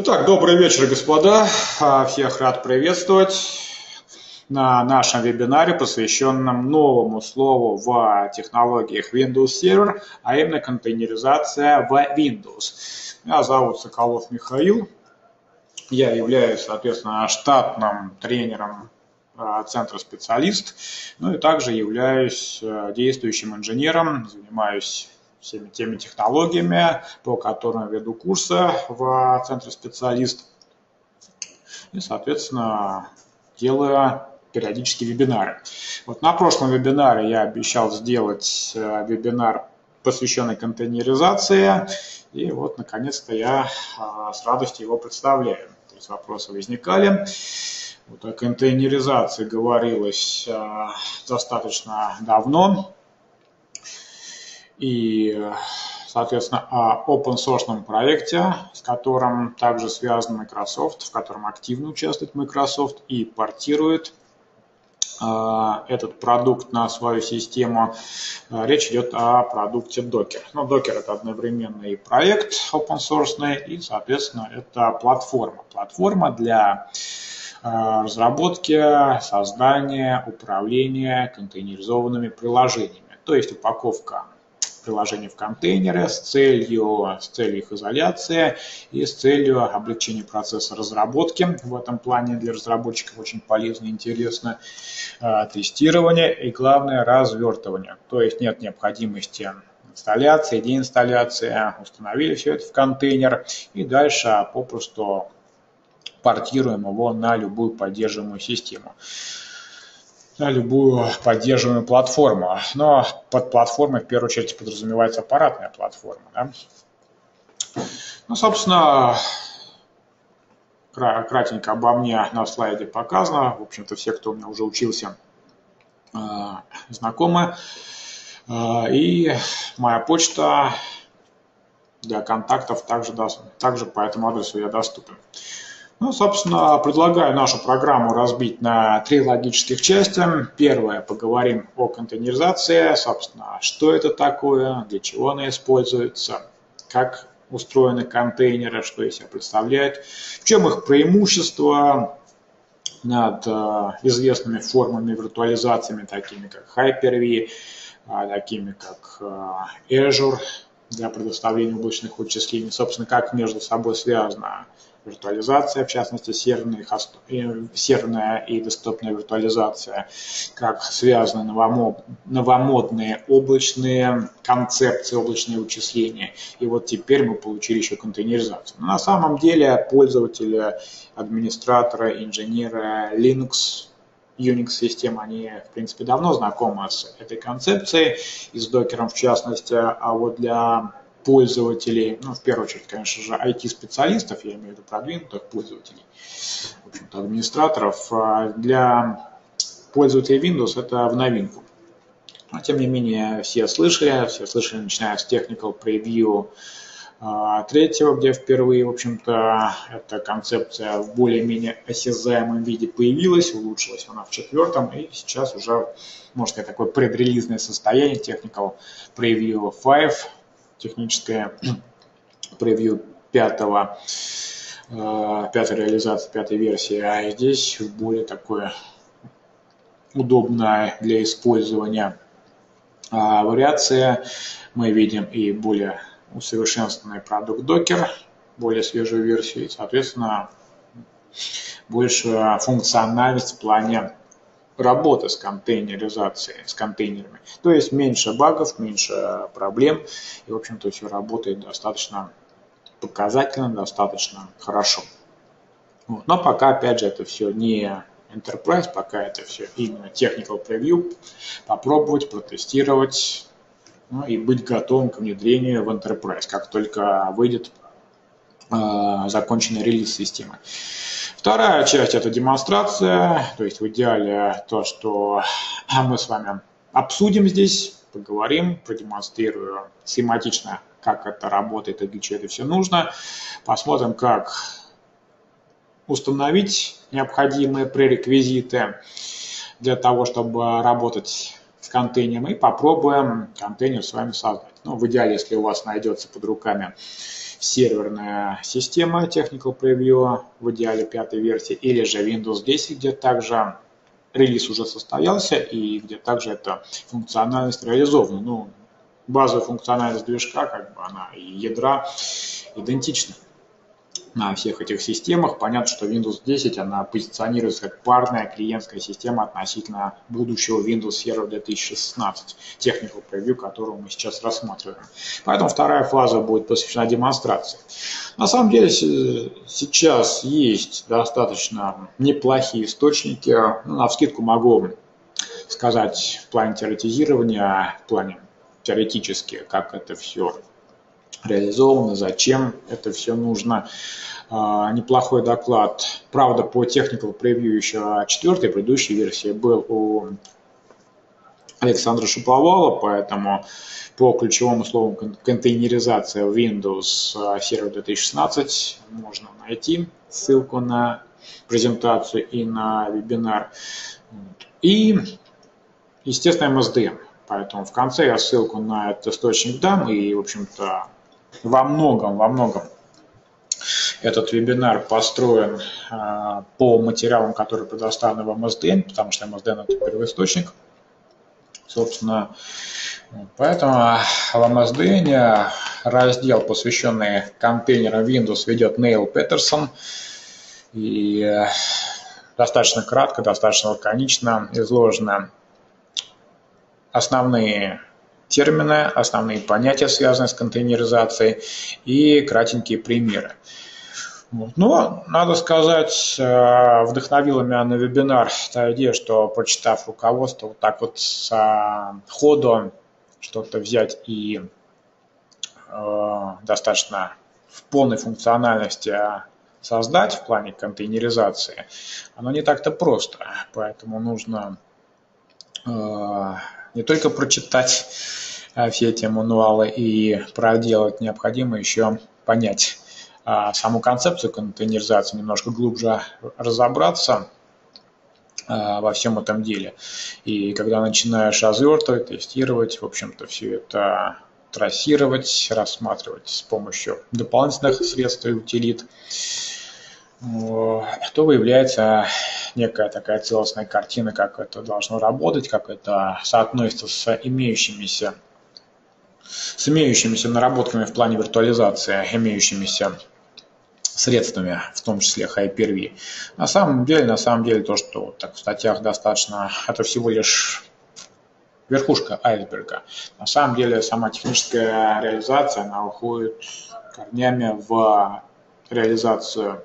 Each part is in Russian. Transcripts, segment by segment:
Итак, добрый вечер, господа. А, всех рад приветствовать на нашем вебинаре, посвященном новому слову в технологиях Windows Server, а именно контейнеризация в Windows. Меня зовут Соколов Михаил. Я являюсь, соответственно, штатным тренером а, центра специалист, ну и также являюсь а, действующим инженером, занимаюсь всеми теми технологиями, по которым веду курсы в центре специалист. И, соответственно, делаю периодически вебинары. Вот на прошлом вебинаре я обещал сделать э, вебинар, посвященный контейнеризации. И вот, наконец-то, я э, с радостью его представляю. То есть вопросы возникали. Вот о контейнеризации говорилось э, достаточно давно и, соответственно, о open source проекте, с которым также связан Microsoft, в котором активно участвует Microsoft и портирует э, этот продукт на свою систему. Э, речь идет о продукте Docker. Но ну, Docker это одновременно и проект open source, и, соответственно, это платформа. Платформа для э, разработки, создания, управления контейнеризованными приложениями. То есть упаковка приложений в контейнеры с целью, с целью их изоляции и с целью облегчения процесса разработки. В этом плане для разработчиков очень полезно и интересно э, тестирование и, главное, развертывание. То есть нет необходимости инсталляции, деинсталляции, установили все это в контейнер и дальше попросту портируем его на любую поддерживаемую систему любую поддерживаемую платформу. Но под платформой в первую очередь подразумевается аппаратная платформа. Да? Ну, собственно, кратенько обо мне на слайде показано. В общем-то, все, кто у меня уже учился, э, знакомы. Э, и моя почта для контактов также, также по этому адресу я доступен. Ну, собственно, предлагаю нашу программу разбить на три логических части. Первое, поговорим о контейнеризации, собственно, что это такое, для чего она используется, как устроены контейнеры, что из себя представляют, в чем их преимущество над э, известными формами виртуализациями, такими как Hyper-V, э, такими как э, Azure для предоставления облачных вычислений, собственно, как между собой связано виртуализация, в частности серверная, серверная и десктопная виртуализация, как связаны новомод, новомодные облачные концепции, облачные вычисления. И вот теперь мы получили еще контейнеризацию. Но на самом деле пользователи, администраторы, инженеры Linux, Unix-систем, они, в принципе, давно знакомы с этой концепцией и с докером в частности, а вот для пользователей, ну, в первую очередь, конечно же, IT-специалистов, я имею в виду продвинутых пользователей, в общем-то, администраторов, а для пользователей Windows это в новинку. Но, тем не менее, все слышали, все слышали, начиная с Technical Preview а, третьего, где впервые, в общем-то, эта концепция в более-менее осязаемом виде появилась, улучшилась она в четвертом, и сейчас уже, можно сказать, такое предрелизное состояние Technical Preview 5, техническое превью пятого, э, пятой реализации, пятой версии, а здесь более такое удобная для использования а, вариация. Мы видим и более усовершенствованный продукт Docker, более свежую версию и, соответственно, больше функциональность в плане работа с контейнеризацией, с контейнерами. То есть меньше багов, меньше проблем, и, в общем-то, все работает достаточно показательно, достаточно хорошо. Вот. Но пока, опять же, это все не Enterprise, пока это все именно Technical Preview, попробовать, протестировать, ну, и быть готовым к внедрению в Enterprise, как только выйдет э, законченный релиз системы. Вторая часть – это демонстрация, то есть в идеале то, что мы с вами обсудим здесь, поговорим, продемонстрирую схематично, как это работает и для чего это все нужно. Посмотрим, как установить необходимые пререквизиты для того, чтобы работать с контейнером и попробуем контейнер с вами создать. Ну, в идеале, если у вас найдется под руками серверная система Technical Preview, в идеале пятой версии, или же Windows 10, где также релиз уже состоялся и где также эта функциональность реализована. Ну, базовая функциональность движка, как бы она и ядра идентична на всех этих системах. Понятно, что Windows 10 она позиционируется как парная клиентская система относительно будущего Windows Server 2016, Technical Preview, которую мы сейчас рассматриваем. Поэтому вторая фаза будет посвящена демонстрации. На самом деле сейчас есть достаточно неплохие источники. Ну, на вскидку могу сказать в плане теоретизирования, в плане теоретически, как это все реализовано, зачем это все нужно. А, неплохой доклад. Правда, по Technical Preview еще четвертой предыдущей версии был у Александра Шиповала, поэтому по ключевому слову контейнеризация Windows Server 2016 можно найти ссылку на презентацию и на вебинар. И, естественно, MSDM. Поэтому в конце я ссылку на этот источник дам и, в общем-то, во многом, во многом этот вебинар построен а, по материалам, которые предоставлены в MSDN, потому что MSDN – это первоисточник. Собственно, поэтому в MSDN раздел, посвященный контейнерам Windows, ведет Нейл Петерсон. И э, достаточно кратко, достаточно лаконично изложены основные термины, основные понятия, связанные с контейнеризацией, и кратенькие примеры. Но, надо сказать, э, вдохновила меня на вебинар та идея, что прочитав руководство, вот так вот с э, ходу что-то взять и э, достаточно в полной функциональности создать в плане контейнеризации, оно не так-то просто. Поэтому нужно не только прочитать все эти мануалы и проделать, необходимо еще понять а, саму концепцию контейнеризации немножко глубже разобраться а, во всем этом деле. И когда начинаешь развертывать, тестировать, в общем-то, все это трассировать, рассматривать с помощью дополнительных средств и утилит, то выявляется некая такая целостная картина, как это должно работать, как это соотносится с имеющимися с имеющимися наработками в плане виртуализации, имеющимися средствами, в том числе Hyper-V. На самом деле, на самом деле, то, что так в статьях достаточно, это всего лишь верхушка айсберга. На самом деле, сама техническая реализация, она уходит корнями в реализацию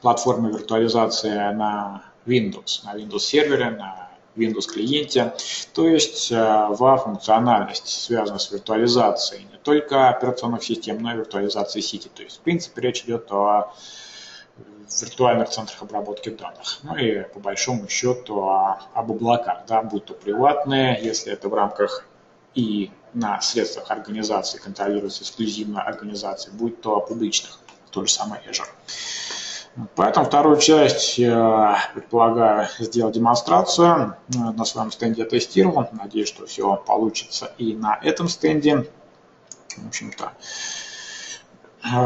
платформы виртуализации на Windows, на Windows сервере, на Windows клиенте, то есть э, во функциональность, связанную с виртуализацией не только операционных систем, но и виртуализацией сети. То есть, в принципе, речь идет о виртуальных центрах обработки данных. Ну и по большому счету об облаках, да, будь то приватные, если это в рамках и на средствах организации контролируется эксклюзивно организация, будь то публичных, то же самое Azure. Поэтому вторую часть я предполагаю сделать демонстрацию. На своем стенде тестировал. Надеюсь, что все получится и на этом стенде. В общем-то,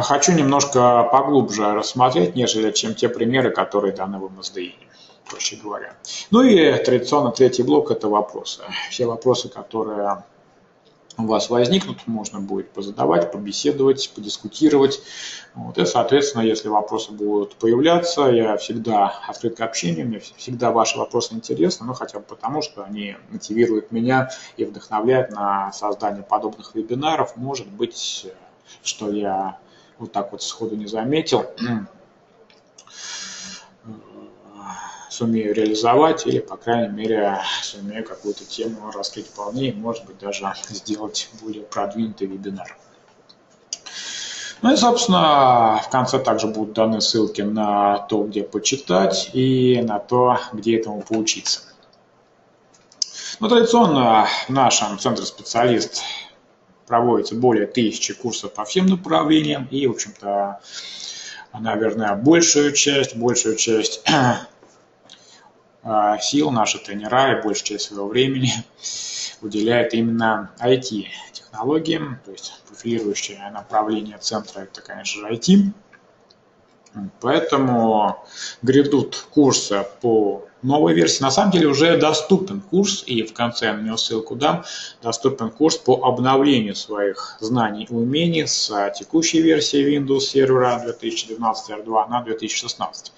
хочу немножко поглубже рассмотреть, нежели чем те примеры, которые даны в MSDI, проще говоря. Ну и традиционно третий блок – это вопросы. Все вопросы, которые у вас возникнут, можно будет позадавать, побеседовать, подискутировать. Вот. И, соответственно, если вопросы будут появляться, я всегда открыт к общению, мне всегда ваши вопросы интересны, ну хотя бы потому, что они мотивируют меня и вдохновляют на создание подобных вебинаров. Может быть, что я вот так вот сходу не заметил, сумею реализовать или, по крайней мере, сумею какую-то тему раскрыть полнее, может быть, даже сделать более продвинутый вебинар. Ну и, собственно, в конце также будут даны ссылки на то, где почитать и на то, где этому поучиться. Ну, традиционно в нашем центре специалист проводится более тысячи курсов по всем направлениям и, в общем-то, наверное, большую часть, большую часть сил наши тренера и большую часть своего времени уделяет именно IT-технологиям, то есть профилирующее направление центра это, конечно же, IT. Поэтому грядут курсы по новой версии. На самом деле уже доступен курс, и в конце я на него ссылку дам, доступен курс по обновлению своих знаний и умений с текущей версии Windows сервера 2019 R2 на 2016.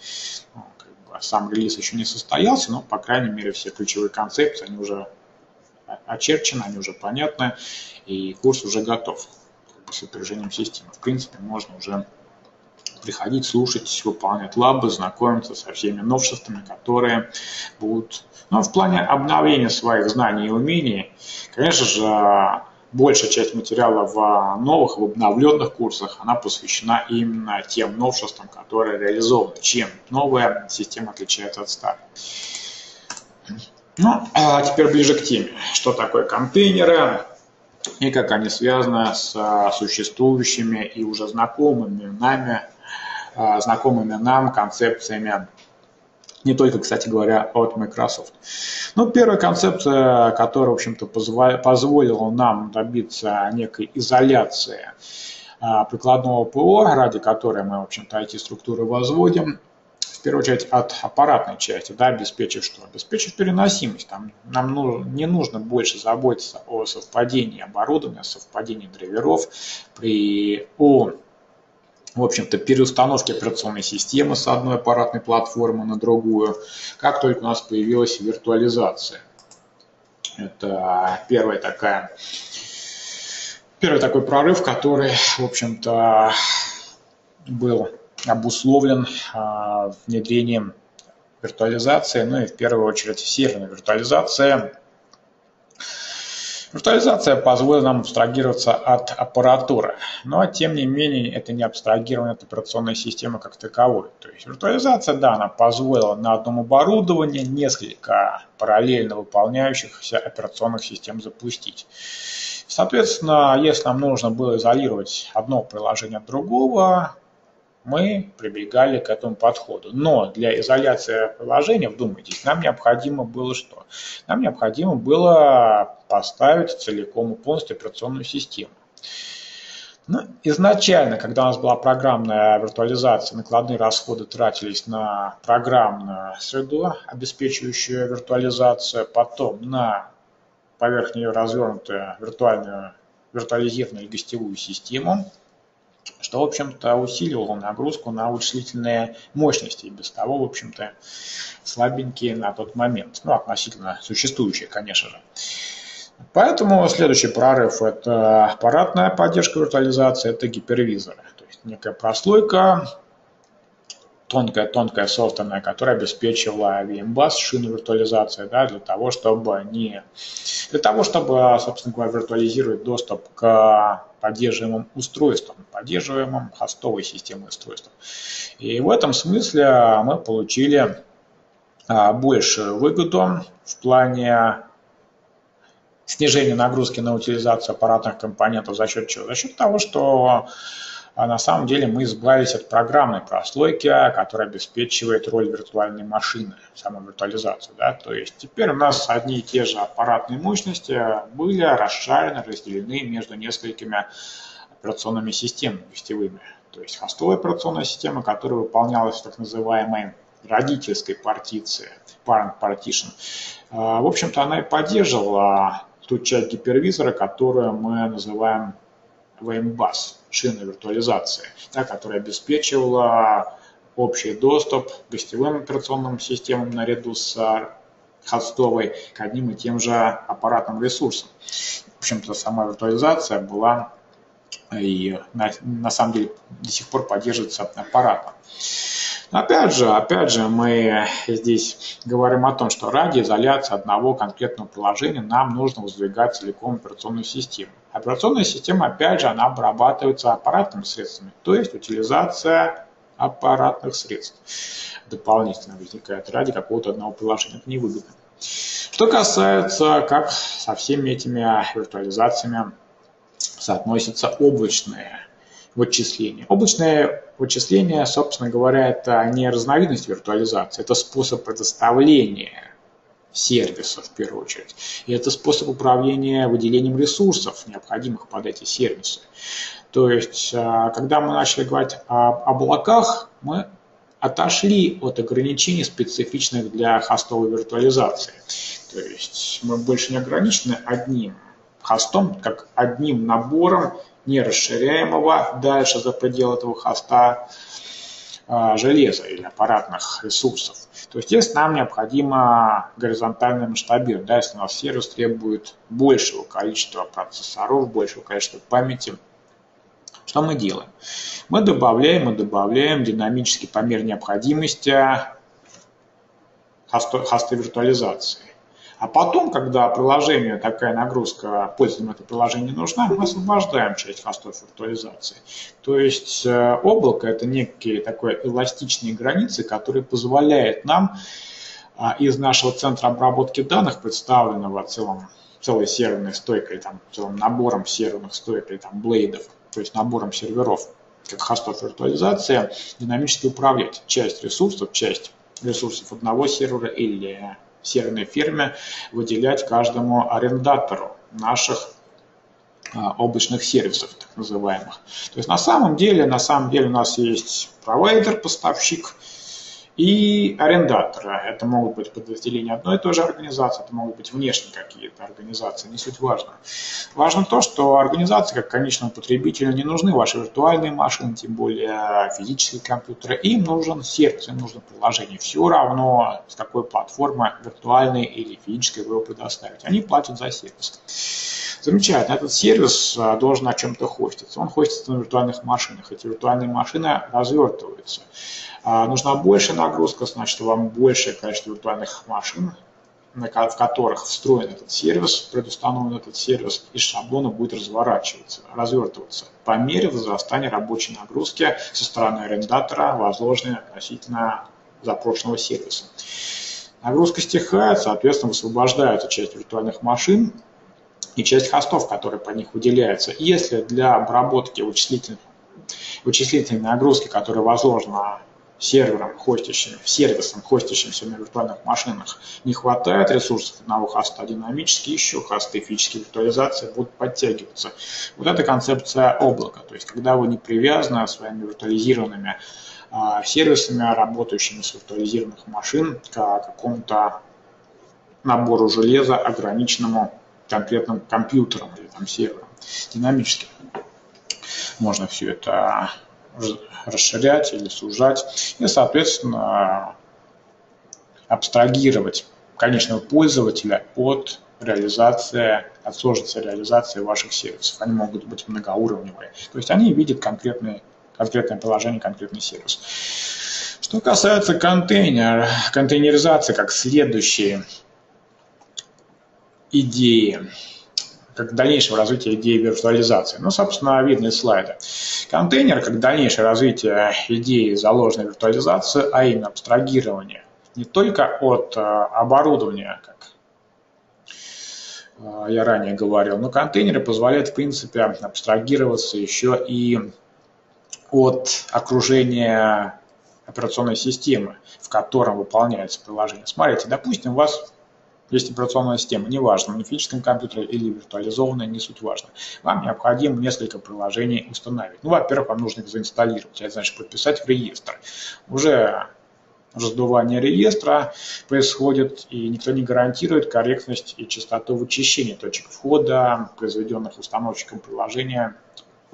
Как бы сам релиз еще не состоялся, но, по крайней мере, все ключевые концепции, они уже очерчены, они уже понятны, и курс уже готов с напряжением системы. В принципе, можно уже приходить, слушать, выполнять лабы, знакомиться со всеми новшествами, которые будут... Ну, в плане обновления своих знаний и умений, конечно же, большая часть материала в новых, в обновленных курсах, она посвящена именно тем новшествам, которые реализованы. Чем новая система отличается от старой. Ну, а теперь ближе к теме. Что такое контейнеры и как они связаны с существующими и уже знакомыми нами а, знакомыми нам концепциями не только, кстати говоря, от Microsoft. Ну, первая концепция, которая, в общем-то, позволила нам добиться некой изоляции а, прикладного ПО, ради которой мы, в общем-то, IT-структуры возводим, в первую очередь от аппаратной части, да, обеспечив что? Обеспечив переносимость. Там, нам нужно, не нужно больше заботиться о совпадении оборудования, совпадении драйверов при, о в общем-то, переустановки операционной системы с одной аппаратной платформы на другую, как только у нас появилась виртуализация. Это первая такая, первый такой прорыв, который, в общем-то, был обусловлен а, внедрением виртуализации, ну и в первую очередь серверной виртуализации Виртуализация позволит нам абстрагироваться от аппаратуры, но тем не менее это не абстрагирование от операционной системы как таковой. То есть виртуализация, да, она позволила на одном оборудовании несколько параллельно выполняющихся операционных систем запустить. Соответственно, если нам нужно было изолировать одно приложение от другого, мы прибегали к этому подходу. Но для изоляции приложения, вдумайтесь, нам необходимо было что? Нам необходимо было поставить целиком и полностью операционную систему. Ну, изначально, когда у нас была программная виртуализация, накладные расходы тратились на программную среду, обеспечивающую виртуализацию, потом на поверх нее развернутую виртуальную виртуализированную гостевую систему – что, в общем-то, усиливало нагрузку на вычислительные мощности, и без того, в общем-то, слабенькие на тот момент, ну, относительно существующие, конечно же. Поэтому следующий прорыв – это аппаратная поддержка виртуализации, это гипервизоры. То есть некая прослойка, тонкая-тонкая софтверная, которая обеспечивала VMBus, шину виртуализации, да, для того, чтобы не для того, чтобы, собственно говоря, виртуализировать доступ к поддерживаемым устройствам, поддерживаемым хостовой системой устройств. И в этом смысле мы получили а, большую выгоду в плане снижения нагрузки на утилизацию аппаратных компонентов за счет чего? За счет того, что а на самом деле мы избавились от программной прослойки, которая обеспечивает роль виртуальной машины, саму виртуализацию. Да? То есть теперь у нас одни и те же аппаратные мощности были расшарены, разделены между несколькими операционными системами гостевыми. То есть хостовая операционная система, которая выполнялась в так называемой родительской партиции, parent partition. А, в общем-то, она и поддерживала ту часть гипервизора, которую мы называем VMBus, шина виртуализации, да, которая обеспечивала общий доступ к гостевым операционным системам наряду с хостовой к одним и тем же аппаратным ресурсам. В общем-то, сама виртуализация была и на, на самом деле до сих пор поддерживается аппаратом. Опять же, опять же, мы здесь говорим о том, что ради изоляции одного конкретного приложения нам нужно воздвигать целиком операционную систему. Операционная система, опять же, она обрабатывается аппаратными средствами, то есть утилизация аппаратных средств дополнительно возникает ради какого-то одного приложения. Это невыгодно. Что касается, как со всеми этими виртуализациями соотносятся облачные вычисления. Облачное вычисление, собственно говоря, это не разновидность виртуализации, это способ предоставления сервиса в первую очередь. И это способ управления выделением ресурсов, необходимых под эти сервисы. То есть, а, когда мы начали говорить об облаках, мы отошли от ограничений, специфичных для хостовой виртуализации. То есть мы больше не ограничены одним хостом, как одним набором нерасширяемого дальше за пределы этого хоста железа или аппаратных ресурсов. То есть здесь нам необходимо горизонтальное масштабирование. Да, если у нас сервис требует большего количества процессоров, большего количества памяти, что мы делаем? Мы добавляем и добавляем динамически по мере необходимости хоста виртуализации. А потом, когда приложению такая нагрузка, пользователям это приложение нужна, мы освобождаем часть хостов виртуализации. То есть э, облако – это некие такой эластичные границы, которые позволяют нам а, из нашего центра обработки данных, представленного целым, целой серверной стойкой, там, целым набором серверных стоек или там, блейдов, то есть набором серверов, как хостов виртуализации, динамически управлять часть ресурсов, часть ресурсов одного сервера или серверной фирме выделять каждому арендатору наших а, облачных сервисов, так называемых. То есть на самом деле, на самом деле у нас есть провайдер, поставщик, и арендаторы. Это могут быть подразделения одной и той же организации, это могут быть внешние какие-то организации, не суть важно. Важно то, что организации, как конечному потребителю, не нужны ваши виртуальные машины, тем более физические компьютеры. Им нужен сервис, им нужно приложение. Все равно, с какой платформы, виртуальной или физической вы его предоставите. Они платят за сервис. Замечательно. Этот сервис а, должен на чем-то хоститься. Он хостится на виртуальных машинах. Эти виртуальные машины развертываются. А, нужна большая нагрузка, значит, вам большее количество виртуальных машин, в которых встроен этот сервис, предустановлен этот сервис, из шаблона будет разворачиваться, развертываться по мере возрастания рабочей нагрузки со стороны арендатора, возложенной относительно запрошенного сервиса. Нагрузка стихает, соответственно, высвобождается часть виртуальных машин и часть хостов, которые по них выделяются. Если для обработки вычислительной, вычислительной нагрузки, которая возложена сервером, хостящим, сервисом, хостящимся на виртуальных машинах, не хватает ресурсов одного хоста динамически, еще хосты физической виртуализации будут подтягиваться. Вот эта концепция облака, то есть когда вы не привязаны своими виртуализированными а, сервисами, работающими с виртуализированных машин к какому-то набору железа, ограниченному конкретным компьютером или там сервером, динамически. Можно все это расширять или сужать и, соответственно, абстрагировать конечного пользователя от реализации, от сложности реализации ваших сервисов. Они могут быть многоуровневые. То есть они видят конкретный, конкретное приложение, конкретный сервис. Что касается контейнера, контейнеризации как следующие идеи как дальнейшего развития идеи виртуализации. Ну, собственно, видны слайды. Контейнер как дальнейшее развитие идеи заложенной виртуализации, а именно абстрагирование не только от э, оборудования, как э, я ранее говорил, но контейнеры позволяют, в принципе, абстрагироваться еще и от окружения операционной системы, в котором выполняется приложение. Смотрите, допустим, у вас есть операционная система, неважно, на физическом компьютере или виртуализованная, не суть важно. Вам необходимо несколько приложений установить. Ну, во-первых, вам нужно их заинсталлировать, это значит подписать в реестр. Уже раздувание реестра происходит, и никто не гарантирует корректность и частоту вычищения точек входа, произведенных установщиком приложения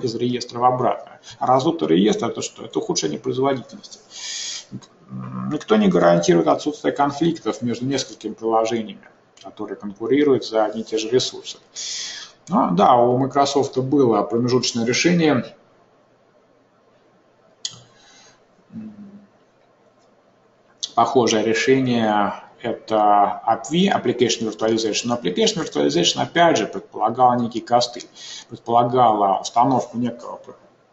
из реестра в обратно. А раздутый реестр – это что? Это ухудшение производительности. Никто не гарантирует отсутствие конфликтов между несколькими приложениями, которые конкурируют за одни и те же ресурсы. Ну, да, у Microsoft было промежуточное решение. Похожее решение это AppV, Application Virtualization. Но Application Virtualization, опять же, предполагала некие косты, предполагала установку некого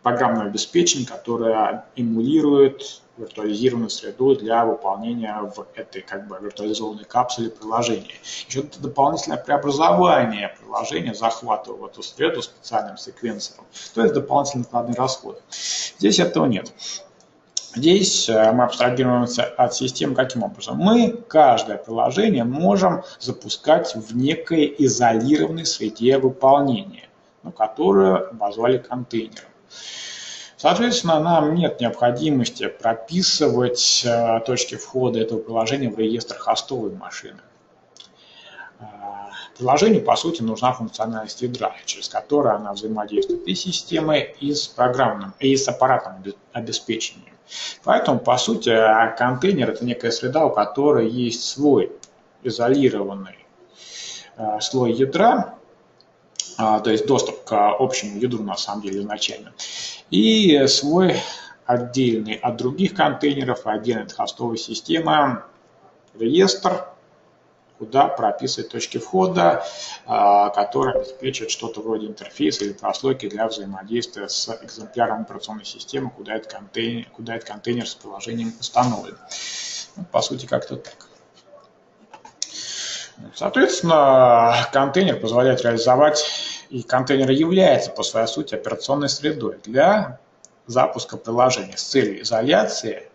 программного обеспечения, которое эмулирует виртуализированную среду для выполнения в этой как бы виртуализованной капсуле приложения. Еще это дополнительное преобразование приложения, захватывая в эту среду специальным секвенсором, то есть дополнительные накладные расходы. Здесь этого нет. Здесь э, мы абстрагируемся от систем каким образом? Мы каждое приложение можем запускать в некой изолированной среде выполнения, ну, которую обозвали контейнером. Соответственно, нам нет необходимости прописывать э, точки входа этого приложения в реестр хостовой машины. Э, приложению, по сути, нужна функциональность ядра, через которую она взаимодействует и с системой, и с программным, и с аппаратным обеспечением. Поэтому, по сути, контейнер – это некая среда, у которой есть свой изолированный э, слой ядра, то есть доступ к общему ядру на самом деле изначально, и свой отдельный от других контейнеров, отдельный от хостовой системы реестр, куда прописывать точки входа, а, которые обеспечивают что-то вроде интерфейса или прослойки для взаимодействия с экземпляром операционной системы, куда этот контейнер, куда этот контейнер с приложением установлен. Ну, по сути, как-то так. Соответственно, контейнер позволяет реализовать и контейнер является по своей сути операционной средой для запуска приложения с целью изоляции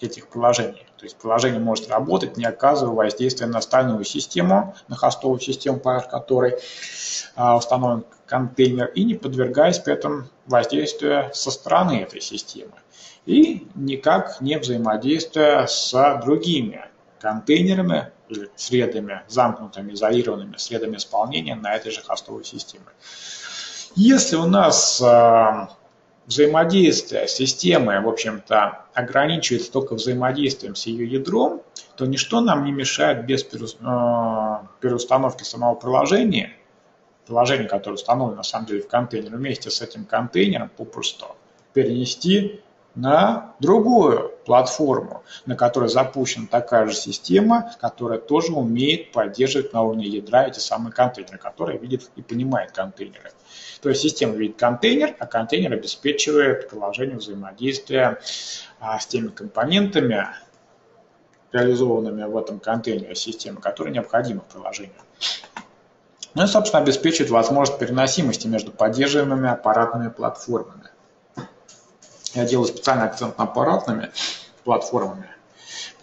этих приложений. То есть приложение может работать, не оказывая воздействия на остальную систему, на хостовую систему, поверх которой а, установлен контейнер, и не подвергаясь при этом воздействию со стороны этой системы. И никак не взаимодействуя с другими контейнерами или средами, замкнутыми, изолированными средами исполнения на этой же хостовой системе. Если у нас э, взаимодействие с системой, в общем-то, ограничивается только взаимодействием с ее ядром, то ничто нам не мешает без э, переустановки самого приложения, приложение, которое установлено на самом деле в контейнере, вместе с этим контейнером попросту перенести на другую платформу, на которой запущена такая же система, которая тоже умеет поддерживать на уровне ядра эти самые контейнеры, которые видит и понимает контейнеры. То есть система видит контейнер, а контейнер обеспечивает приложение взаимодействия а, с теми компонентами, реализованными в этом контейнере системы, которые необходимы в приложении. Ну и, собственно, обеспечивает возможность переносимости между поддерживаемыми аппаратными платформами. Я делаю специальный акцент на аппаратными платформами,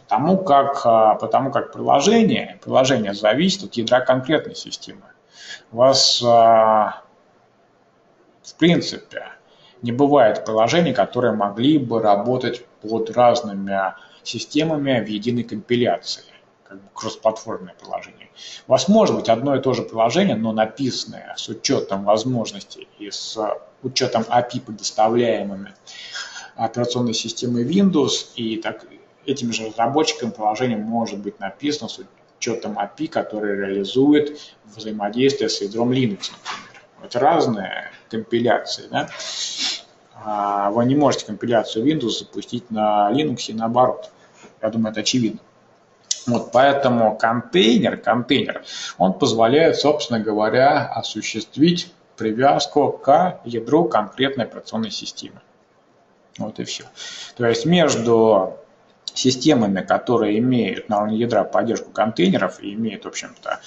потому как, а, потому как приложение, приложение зависит от ядра конкретной системы. У вас, а, в принципе, не бывает приложений, которые могли бы работать под разными системами в единой компиляции, как бы кроссплатформенное приложение. У вас может быть одно и то же приложение, но написанное с учетом возможностей и с учетом API предоставляемыми операционной системы Windows, и так, этим же разработчикам приложение может быть написано с учетом API, который реализует взаимодействие с ядром Linux, например. Это разные компиляции. Да? А, вы не можете компиляцию Windows запустить на Linux и наоборот. Я думаю, это очевидно. Вот поэтому контейнер, контейнер, он позволяет, собственно говоря, осуществить привязку к ядру конкретной операционной системы. Вот и все. То есть между системами, которые имеют на уровне ядра поддержку контейнеров и имеют, в общем-то,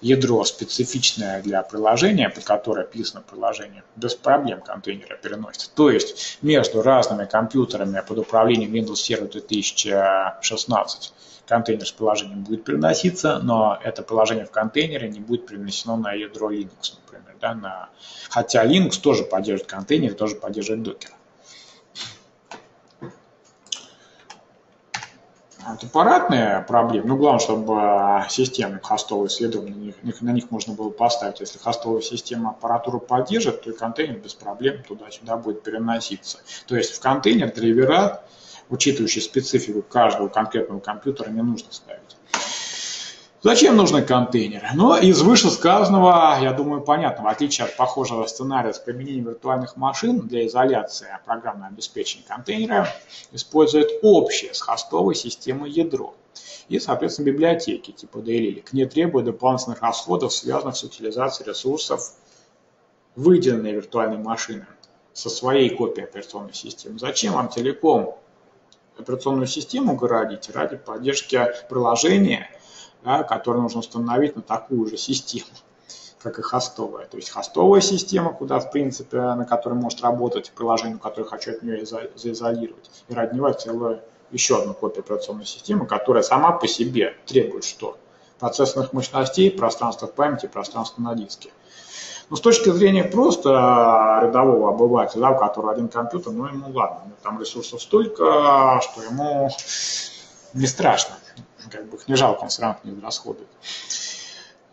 ядро специфичное для приложения, под которое писано приложение, без проблем контейнеры переносятся. То есть между разными компьютерами под управлением Windows Server 2016 контейнер с приложением будет переноситься, но это приложение в контейнере не будет перенесено на ядро Linux, например. Да, на... Хотя Linux тоже поддерживает контейнер, тоже поддерживает докер. Это аппаратные проблемы. Ну, главное, чтобы а, системы хостовые исследования, на них, на них можно было поставить. Если хостовая система аппаратуру поддержит, то и контейнер без проблем туда-сюда будет переноситься. То есть в контейнер драйвера, учитывающие специфику каждого конкретного компьютера, не нужно ставить. Зачем нужны контейнеры? Ну, из вышесказанного, я думаю, понятно, в отличие от похожего сценария с применением виртуальных машин для изоляции программного обеспечения контейнера, используют общее с хостовой системой ядро и, соответственно, библиотеки типа DLL, не требуя дополнительных расходов, связанных с утилизацией ресурсов выделенной виртуальной машины со своей копией операционной системы. Зачем вам телеком операционную систему городить ради поддержки приложения – да, который нужно установить на такую же систему. как и хостовая. То есть хостовая система, куда, в принципе, на которой может работать приложение, которое хочу от нее заизолировать. И родневая целая еще одна копия операционной системы, которая сама по себе требует что? Процессорных мощностей, пространства памяти, пространства на диске. Но с точки зрения просто рядового обывателя, да, у которого один компьютер, ну ему ладно, там ресурсов столько, что ему не страшно, как бы их не жалко, он все равно не израсходует.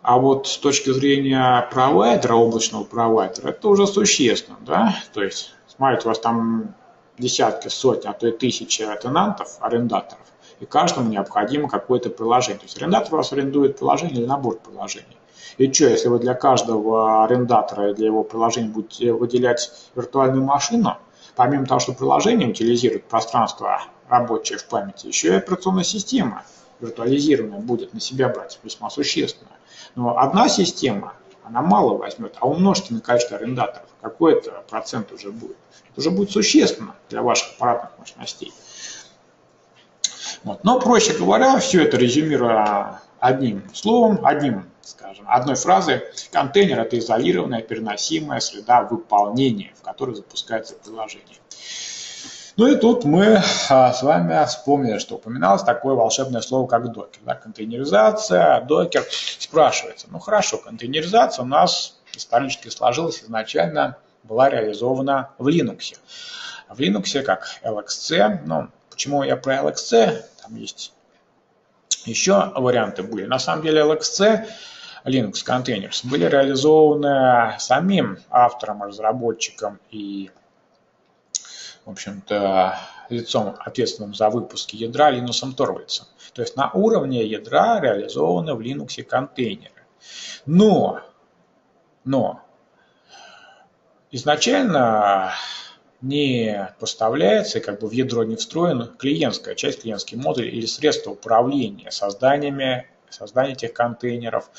А вот с точки зрения провайдера, облачного провайдера, это уже существенно, да, то есть, смотрите, у вас там десятки, сотни, а то и тысячи тенантов, арендаторов, и каждому необходимо какое-то приложение. То есть арендатор у вас арендует приложение или набор приложений. И что, если вы для каждого арендатора и для его приложения будете выделять виртуальную машину, помимо того, что приложение утилизирует пространство рабочее в памяти, еще и операционная система виртуализированная будет на себя брать весьма существенно. Но одна система, она мало возьмет, а умножьте на количество арендаторов, какой это процент уже будет. Это уже будет существенно для ваших аппаратных мощностей. Вот. Но, проще говоря, все это резюмируя одним словом, одним, скажем, одной фразой, контейнер – это изолированная переносимая среда выполнения, в которой запускается приложение. Ну и тут мы а, с вами вспомнили, что упоминалось такое волшебное слово, как докер. Да? Контейнеризация, докер. Спрашивается, ну хорошо, контейнеризация у нас исторически сложилась изначально, была реализована в Linux. В Linux как LXC, ну почему я про LXC, там есть еще варианты были. На самом деле LXC Linux Containers были реализованы самим автором, разработчиком и в общем-то, лицом, ответственным за выпуски ядра Линусом Торвальдсом. То есть на уровне ядра реализованы в Linux контейнеры. Но, но изначально не поставляется, как бы в ядро не встроен клиентская часть, клиентский модуль или средства управления созданиями, создания этих контейнеров,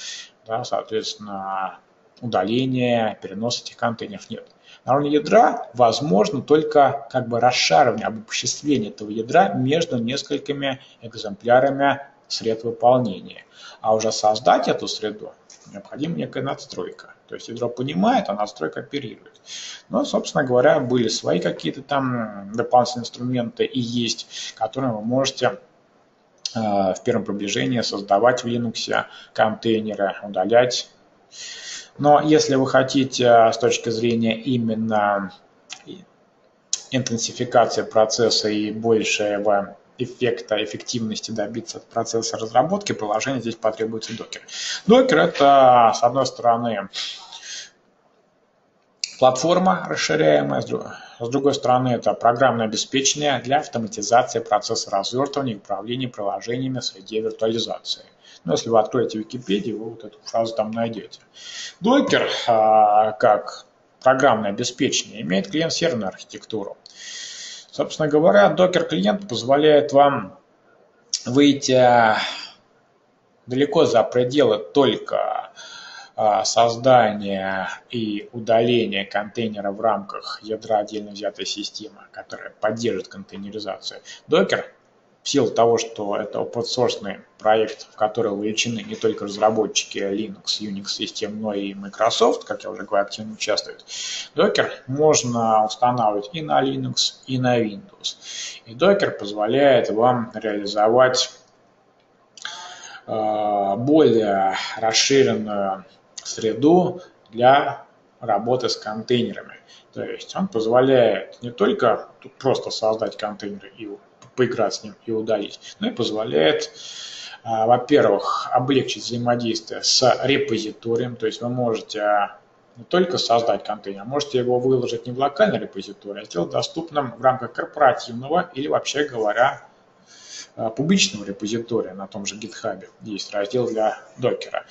да, соответственно, удаление, перенос этих контейнеров нет. На уровне ядра возможно только как бы расшаривание, обобществление этого ядра между несколькими экземплярами сред выполнения. А уже создать эту среду необходима некая надстройка. То есть ядро понимает, а настройка оперирует. Но, собственно говоря, были свои какие-то там дополнительные инструменты и есть, которые вы можете э, в первом приближении создавать в Linux контейнеры, удалять но если вы хотите э, с точки зрения именно интенсификации процесса и большего эффекта, эффективности добиться от процесса разработки приложения, здесь потребуется докер. Докер это, с одной стороны, платформа расширяемая, с другой стороны, это программное обеспечение для автоматизации процесса развертывания и управления приложениями в среде виртуализации. Но если вы откроете Википедию, вы вот эту фразу там найдете. Docker, а, как программное обеспечение, имеет клиент-серверную архитектуру. Собственно говоря, Docker клиент позволяет вам выйти далеко за пределы только а, создания и удаления контейнера в рамках ядра отдельно взятой системы, которая поддерживает контейнеризацию. Docker в силу того, что это open source проект, в который вовлечены не только разработчики Linux, Unix систем, но и Microsoft, как я уже говорил, активно участвует, Docker можно устанавливать и на Linux, и на Windows. И Docker позволяет вам реализовать э, более расширенную среду для работы с контейнерами. То есть он позволяет не только просто создать контейнер и поиграть с ним и удалить, но и позволяет, а, во-первых, облегчить взаимодействие с репозиторием, то есть вы можете а, не только создать контейнер, а можете его выложить не в локальный репозиторий, а сделать доступным в рамках корпоративного или, вообще говоря, публичного репозитория на том же GitHub. Есть раздел для докера.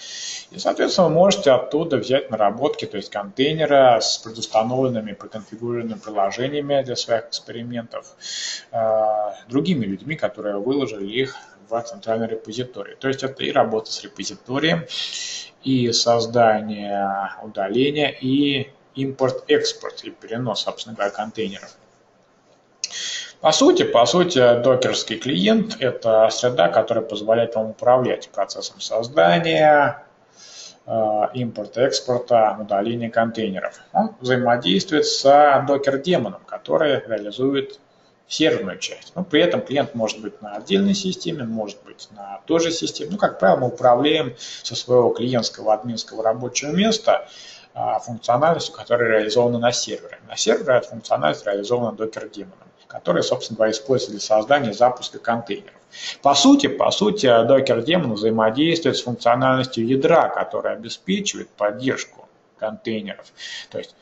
И, соответственно, вы можете оттуда взять наработки, то есть контейнеры с предустановленными, проконфигурированными приложениями для своих экспериментов э, другими людьми, которые выложили их в центральный репозиторий. То есть это и работа с репозиторием, и создание удаления, и импорт-экспорт, и перенос, собственно говоря, контейнеров. По сути, по сути, докерский клиент – это среда, которая позволяет вам управлять процессом создания, импорта, экспорта, удаления контейнеров. Он взаимодействует с докер-демоном, который реализует серверную часть. Но при этом клиент может быть на отдельной системе, может быть на той же системе. Ну, как правило, мы управляем со своего клиентского админского рабочего места а, функциональностью, которая реализована на сервере. На сервере эта функциональность реализована докер-демоном, который, собственно говоря, используется для создания и запуска контейнеров. По сути, по сути, докер-демон взаимодействует с функциональностью ядра, которая обеспечивает поддержку контейнеров. То есть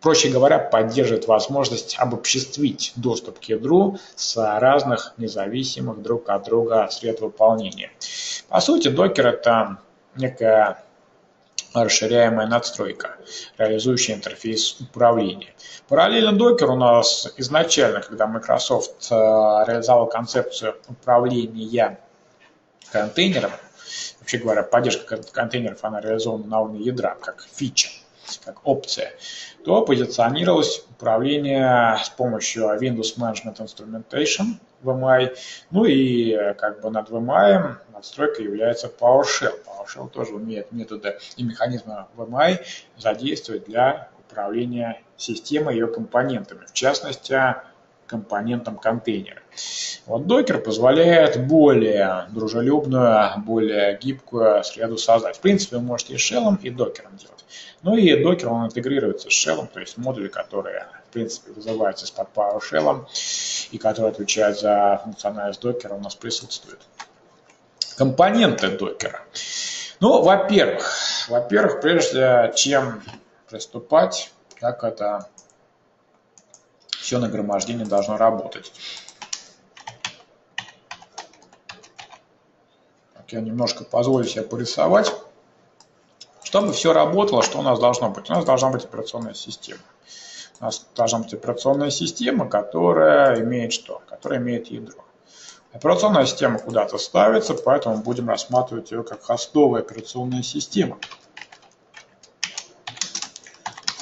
проще говоря, поддерживает возможность обобществить доступ к ядру с разных независимых друг от друга сред выполнения. По сути, докер – это некая расширяемая надстройка, реализующая интерфейс управления. Параллельно докер у нас изначально, когда Microsoft э, реализовал концепцию управления контейнером, вообще говоря, поддержка контейнеров, она реализована на уровне ядра, как фича, как опция то позиционировалось управление с помощью Windows Management Instrumentation, VMI. Ну и как бы над VMI надстройка является PowerShell. PowerShell тоже умеет методы и механизмы VMI задействовать для управления системой и ее компонентами, в частности, компонентом контейнера. Вот докер позволяет более дружелюбную, более гибкую среду создать. В принципе, вы можете и шеллом, и докером делать. Ну и докер, он интегрируется с шеллом, то есть модули, которые, в принципе, вызываются из-под PowerShell и которые отвечают за функциональность докера, у нас присутствуют. Компоненты докера. Ну, во-первых, во-первых, прежде чем приступать, как это все нагромождение должно работать. Так, я немножко позволю себе порисовать. Чтобы все работало, что у нас должно быть? У нас должна быть операционная система. У нас должна быть операционная система, которая имеет что? Которая имеет ядро. Операционная система куда-то ставится, поэтому будем рассматривать ее как хостовая операционная система.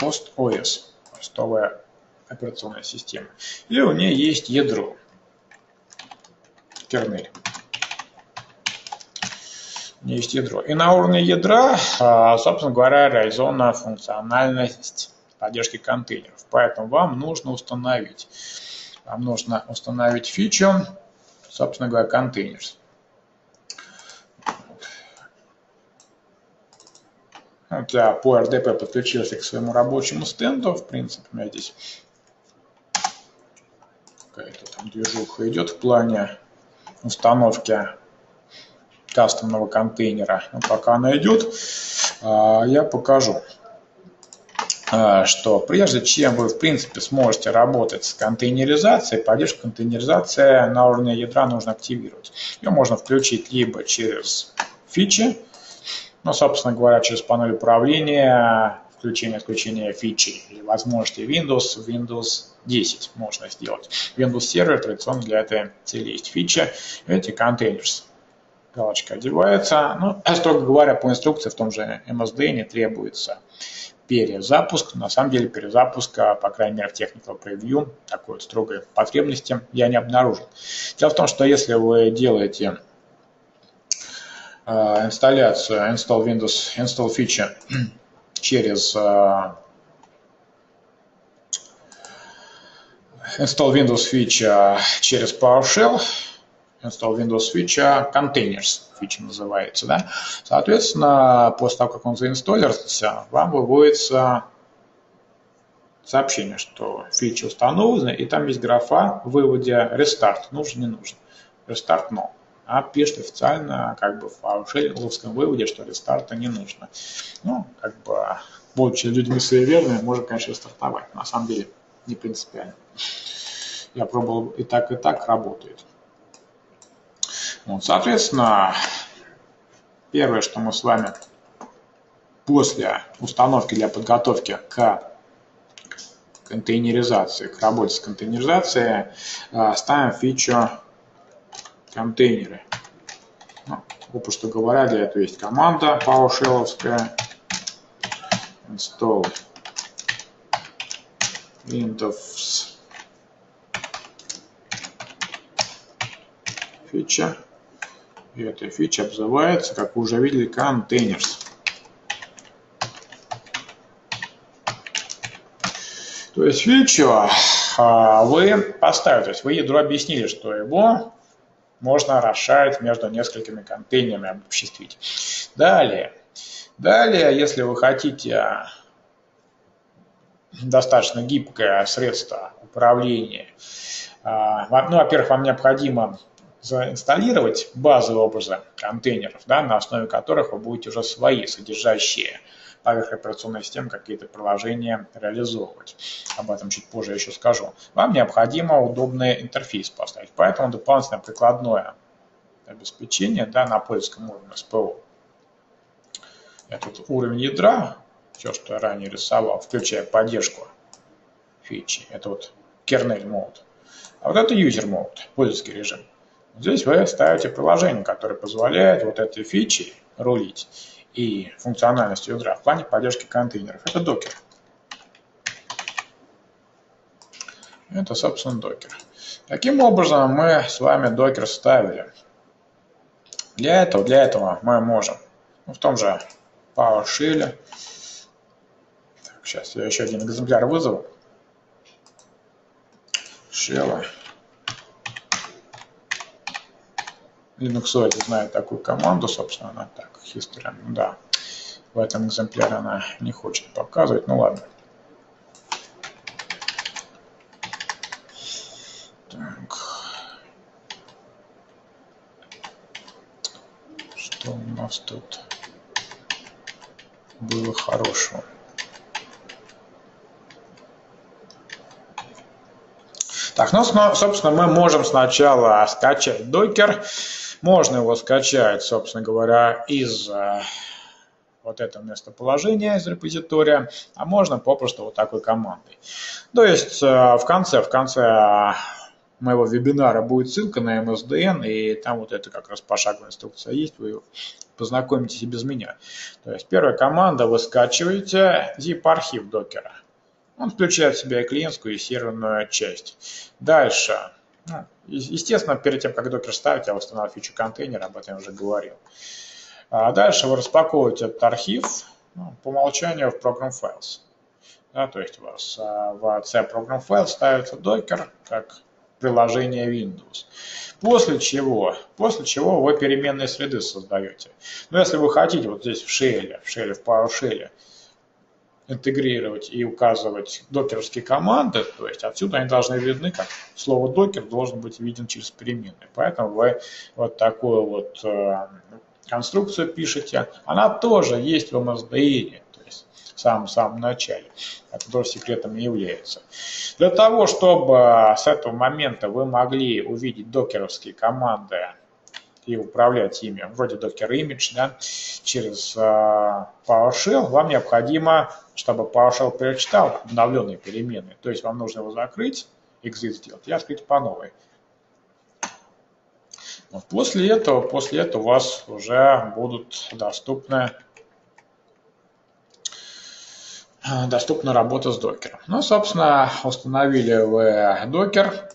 Host OS, хостовая операционная система. И у нее есть ядро, кернель есть ядро. И на уровне ядра, а, собственно говоря, реализована функциональность поддержки контейнеров. Поэтому вам нужно установить, вам нужно установить фичу, собственно говоря, контейнерс. Вот я по RDP подключился к своему рабочему стенду. В принципе, у меня здесь какая-то там движуха идет в плане установки кастомного контейнера. Но пока она идет, а, я покажу, а, что прежде чем вы, в принципе, сможете работать с контейнеризацией, поддержку контейнеризации на уровне ядра нужно активировать. Ее можно включить либо через фичи, ну, собственно говоря, через панель управления, включение отключение фичи или возможности Windows, Windows 10 можно сделать. Windows Server традиционно для этой цели есть фича, эти containers галочка одевается. Ну, строго говоря, по инструкции в том же MSD не требуется перезапуск. На самом деле перезапуска, по крайней мере в Technical Preview, такой строгой потребности я не обнаружил. Дело в том, что если вы делаете э, инсталляцию install Windows, install feature через э, install Windows feature через PowerShell, install Windows Switch Containers фича называется, да. Соответственно, после того, как он заинсталлируется, вам выводится сообщение, что фича установлена, и там есть графа в выводе рестарт, нужен, не нужен. Рестарт no. А пишет официально, как бы в PowerShell выводе, что рестарта не нужно. Ну, как бы, будучи людьми суеверными, можно, конечно, рестартовать. На самом деле, не принципиально. Я пробовал и так, и так работает. Вот, соответственно, первое, что мы с вами после установки для подготовки к контейнеризации, к работе с контейнеризацией, э, ставим фичу контейнеры. Ну, что говоря, для этого есть команда PowerShellовская install Windows фича. И эта фича обзывается, как вы уже видели, containers. То есть фича вы поставили, то есть вы ядро объяснили, что его можно расшарить между несколькими контейнерами, обобществить. Далее, далее, если вы хотите достаточно гибкое средство управления, а, ну, во-первых, вам необходимо заинсталлировать базовые образы контейнеров, да, на основе которых вы будете уже свои, содержащие поверх операционной системы какие-то приложения реализовывать. Об этом чуть позже еще скажу. Вам необходимо удобный интерфейс поставить, поэтому дополнительное прикладное обеспечение да, на польском уровне СПО. Этот уровень ядра, все, что я ранее рисовал, включая поддержку фичи, это вот kernel mode. А вот это user mode, пользовательский режим. Здесь вы ставите приложение, которое позволяет вот этой фичи рулить и функциональностью ядра в плане поддержки контейнеров. Это докер. Это, собственно, докер. Таким образом, мы с вами докер ставили. Для этого, для этого мы можем ну, в том же PowerShell. Так, сейчас я еще один экземпляр вызову. Shell. Linux знает такую команду, собственно, она так, history, ну да. В этом экземпляре она не хочет показывать, ну ладно. Так. Что у нас тут было хорошего? Так, ну, собственно, мы можем сначала скачать докер. Можно его скачать, собственно говоря, из э, вот этого местоположения из репозитория, а можно попросту вот такой командой. То есть э, в конце, в конце моего вебинара будет ссылка на MSDN, и там вот это как раз пошаговая инструкция есть, вы познакомитесь и без меня. То есть первая команда, вы скачиваете zip-архив докера. Он включает в себя и клиентскую, и серверную часть. Дальше естественно, перед тем, как докер ставить, я устанавливаю фичу контейнера, об этом я уже говорил. А дальше вы распаковываете этот архив ну, по умолчанию в Program Files. Да, то есть у вас а, в C Program File ставится докер как приложение Windows. После чего, после чего вы переменные среды создаете. Но если вы хотите вот здесь в Shell, в Shell, в PowerShell интегрировать и указывать докеровские команды, то есть отсюда они должны видны, как слово докер должен быть виден через переменные. Поэтому вы вот такую вот э, конструкцию пишете. Она тоже есть в MSDN, то есть в самом-самом начале. Это тоже секретом не является. Для того, чтобы с этого момента вы могли увидеть докеровские команды и управлять ими, вроде Docker Image, да, через uh, PowerShell, вам необходимо, чтобы PowerShell перечитал обновленные переменные. То есть вам нужно его закрыть, exit сделать и открыть по новой. Вот после этого, после этого у вас уже будут доступны доступна работа с докером. Ну, собственно, установили вы докер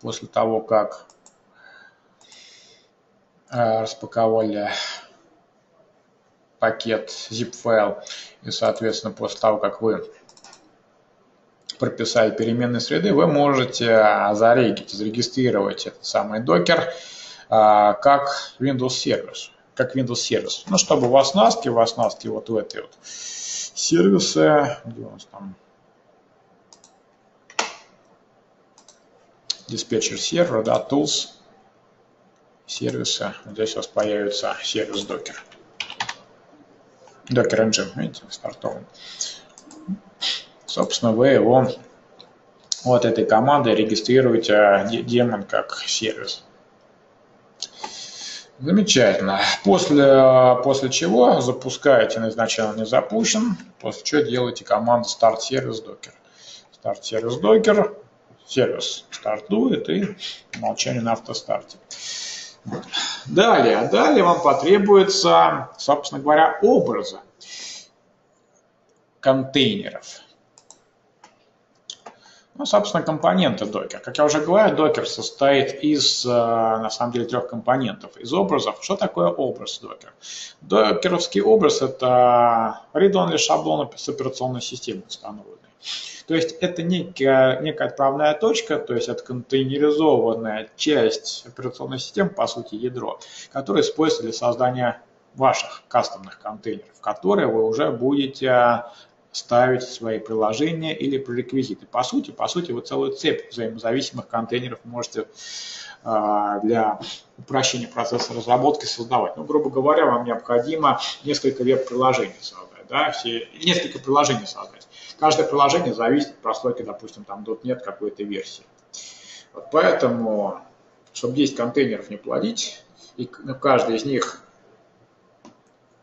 после того, как распаковали пакет zip файл и соответственно после того как вы прописали переменные среды вы можете зарегить зарегистрировать этот самый докер э, как Windows сервис. Как Windows сервис. Ну чтобы в оснастке в оснастке вот в этой вот сервисы где у нас там диспетчер сервера да tools сервиса. Здесь у вас появится сервис Docker. Docker Engine, видите, стартован. Собственно, вы его вот этой командой регистрируете демон как сервис. Замечательно. После, после чего запускаете, он изначально не запущен, после чего делаете команду start сервис docker. Start сервис docker, сервис стартует и умолчание на автостарте. Далее, далее вам потребуется, собственно говоря, образа контейнеров. Ну, собственно, компоненты докер. Как я уже говорил, докер состоит из, э, на самом деле, трех компонентов. Из образов. Что такое образ докер? Докеровский образ – это read-only шаблон с операционной системой установленный. То есть это некая, некая отправная точка, то есть это контейнеризованная часть операционной системы, по сути, ядро, которое используется для создания ваших кастомных контейнеров, которые вы уже будете ставить свои приложения или пререквизиты. По сути, по сути, вы целую цепь взаимозависимых контейнеров можете а, для упрощения процесса разработки создавать. Ну, грубо говоря, вам необходимо несколько веб-приложений создать, да, все, несколько приложений создать. Каждое приложение зависит от прослойки, допустим, там .NET какой-то версии. Вот поэтому, чтобы 10 контейнеров не плодить, и на каждой из них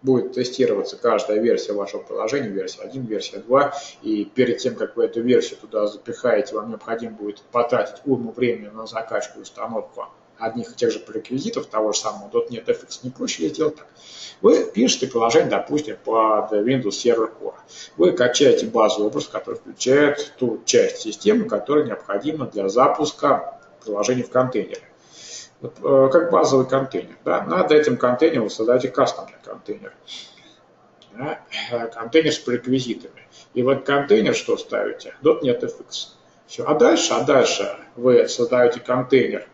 будет тестироваться каждая версия вашего приложения, версия 1, версия 2, и перед тем, как вы эту версию туда запихаете, вам необходимо будет потратить уйму времени на закачку и установку одних и тех же реквизитов того же самого .NET FX. Не проще сделать так. Вы пишете приложение, допустим, под Windows Server Core. Вы качаете базовый образ, который включает ту часть системы, которая необходима для запуска приложения в контейнере. Э, как базовый контейнер. Да? Над этим контейнером вы создаете кастомный контейнер. Да? Э, контейнер с реквизитами. И в этот контейнер что ставите? .NET FX. Все. А дальше, а дальше вы создаете контейнер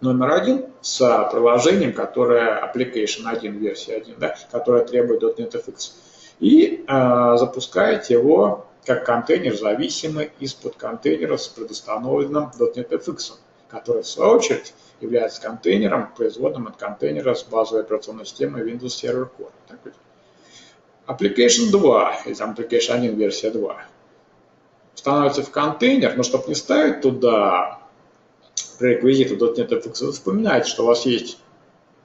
номер один с приложением, которое application 1, версия 1, да, которое требует .NET FX. И э, запускаете его как контейнер, зависимый из-под контейнера с предустановленным .NET FX, который в свою очередь является контейнером, производным от контейнера с базовой операционной системой Windows Server Core. Так вот. Application 2, или там Application 1 версия 2, становится в контейнер, но чтобы не ставить туда пререквизиты .NET FX, вы вспоминаете, что у вас есть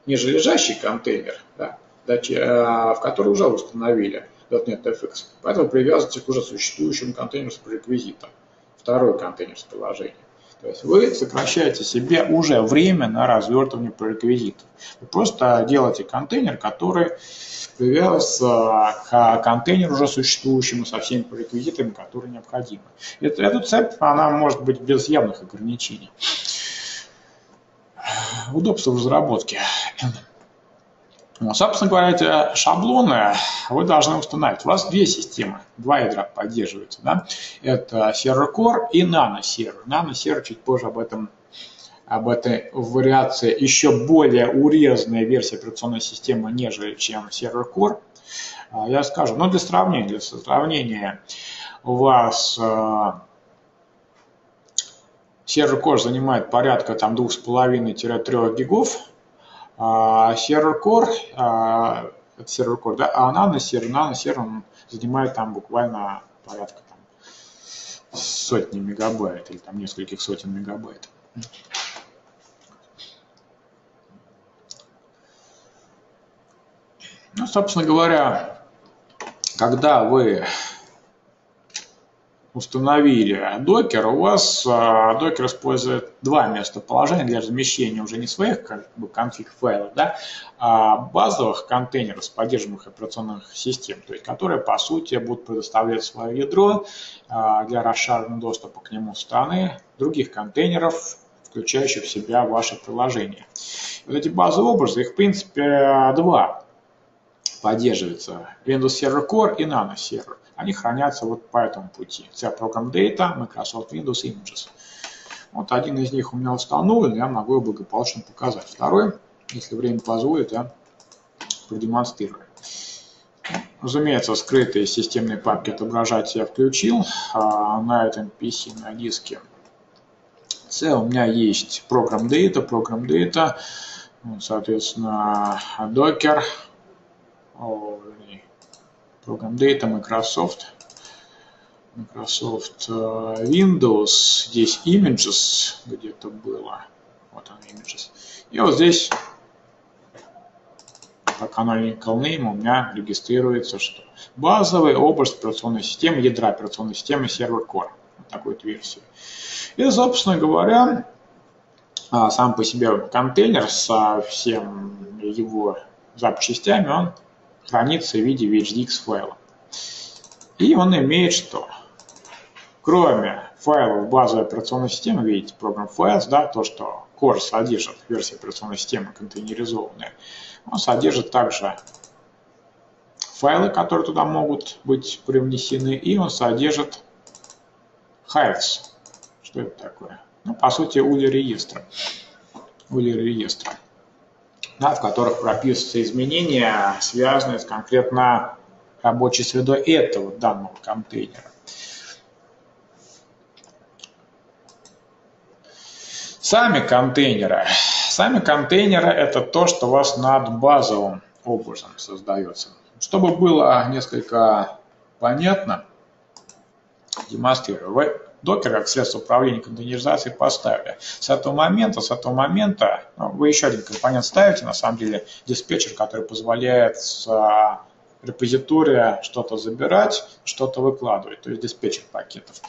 ниже лежащий контейнер, да, э, в который уже установили .NET FX. Поэтому привязывайте к уже существующему контейнеру с пререквизитом. Второй контейнер с приложением. То есть вы сокращаете себе уже время на развертывание по реквизитам. Вы просто делаете контейнер, который привязывается к контейнеру уже существующему со всеми реквизитами, которые необходимы. Это, эту цепь, она может быть без явных ограничений. Удобство в разработке. Ну, собственно говоря, эти шаблоны вы должны установить. У вас две системы, два ядра поддерживаются. Да? Это Server Core и. Nano Server чуть позже об этом об этой вариации еще более урезанная версия операционной системы, нежели чем Server Core. А, я скажу, но для сравнения, для сравнения у вас Server а, Core занимает порядка там 2,5-3 гигов, а сервер Core, а, это сервер Core, да, а Nano сервер, Nano сервер занимает там буквально порядка там сотни мегабайт или там нескольких сотен мегабайт. Ну, собственно говоря, когда вы установили докер, у вас а, докер использует два местоположения для размещения уже не своих как бы, конфиг файлов, да, а базовых контейнеров с поддерживаемых операционных систем, то есть которые по сути будут предоставлять свое ядро а, для расширенного доступа к нему стороны других контейнеров, включающих в себя ваше приложение. Вот эти базовые образы, их в принципе два поддерживаются. Windows Server Core и Nano Server они хранятся вот по этому пути. C Program Data, Microsoft Windows Images. Вот один из них у меня установлен, я могу его благополучно показать. Второй, если время позволит, я продемонстрирую. Разумеется, скрытые системные папки отображать я включил. А на этом PC на диске C у меня есть Program Data, Program Data, соответственно, Docker, Program Data, Microsoft, Microsoft э, Windows, здесь Images где-то было, вот он Images. И вот здесь по canonical name у меня регистрируется, что базовый образ операционной системы, ядра операционной системы Server Core. Вот такой вот версии. И, собственно говоря, а, сам по себе контейнер со всем его запчастями, он хранится в виде VHDX файла. И он имеет что? кроме файлов базовой операционной системы, видите, Program Files, да, то, что Core содержит, версия операционной системы контейнеризованная, он содержит также файлы, которые туда могут быть привнесены, и он содержит hives. Что это такое? Ну, по сути, ули реестра. Ули реестра, да, в которых прописываются изменения, связанные с конкретно рабочей средой этого данного контейнера. Сами контейнеры. Сами контейнеры это то, что у вас над базовым образом создается. Чтобы было несколько понятно, демонстрирую. Докер как средство управления контейнеризацией поставили. С этого момента, с этого момента ну, вы еще один компонент ставите, на самом деле диспетчер, который позволяет с а, репозитория что-то забирать, что-то выкладывать, то есть диспетчер пакетов.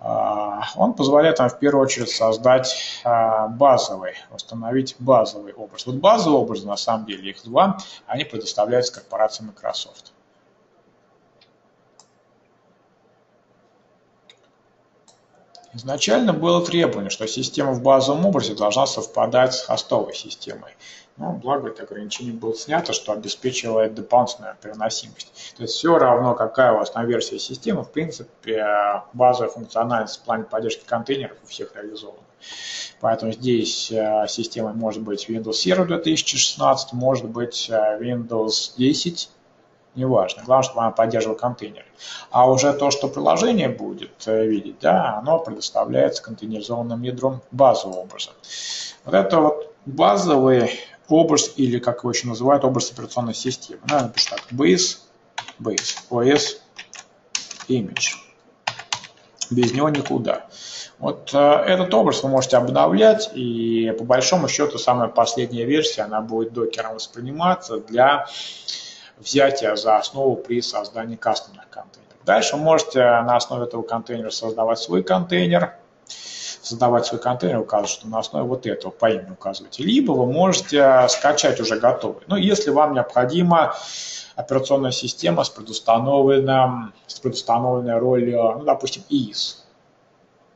А, он позволяет нам в первую очередь создать а, базовый, установить базовый образ. Вот базовый образ, на самом деле, их два, они предоставляются корпорацией Microsoft. Изначально было требование, что система в базовом образе должна совпадать с хостовой системой. Но благо это ограничение было снято, что обеспечивает дополнительную переносимость. То есть все равно, какая у вас на версия системы, в принципе, базовая функциональность в плане поддержки контейнеров у всех реализована. Поэтому здесь э, система может быть Windows Server 2016, может быть э, Windows 10, неважно. Главное, чтобы она поддерживала контейнеры. А уже то, что приложение будет э, видеть, да, оно предоставляется контейнеризованным ядром базового образа. Вот это вот базовый образ, или как его еще называют, образ операционной системы. Ну, напишу так, base, base, OS, image. Без него никуда. Вот э, этот образ вы можете обновлять, и по большому счету самая последняя версия, она будет докером восприниматься для взятия за основу при создании кастомных контейнеров. Дальше вы можете на основе этого контейнера создавать свой контейнер, создавать свой контейнер, указывать, что на основе вот этого по имени указываете. Либо вы можете скачать уже готовый. Но если вам необходима операционная система с предустановленным, с предустановленной ролью, ну, допустим, IIS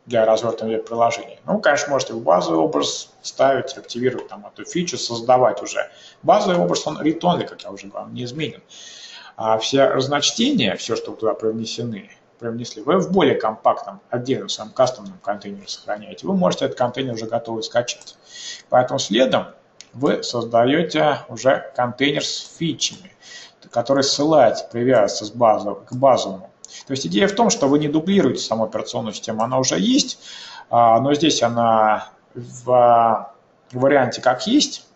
для развертывания приложений. Ну, конечно, можете в базовый образ ставить, активировать там эту фичу, создавать уже. Базовый образ, он read как я уже говорил, не изменен. А все разночтения, все, что туда привнесены, привнесли, вы в более компактном, отдельном своем кастомном контейнере сохраняете. Вы можете этот контейнер уже готовый скачать. Поэтому следом вы создаете уже контейнер с фичами, который ссылается, привязывается с базового, к базовому то есть идея в том, что вы не дублируете саму операционную систему, она уже есть, а, но здесь она в варианте как есть,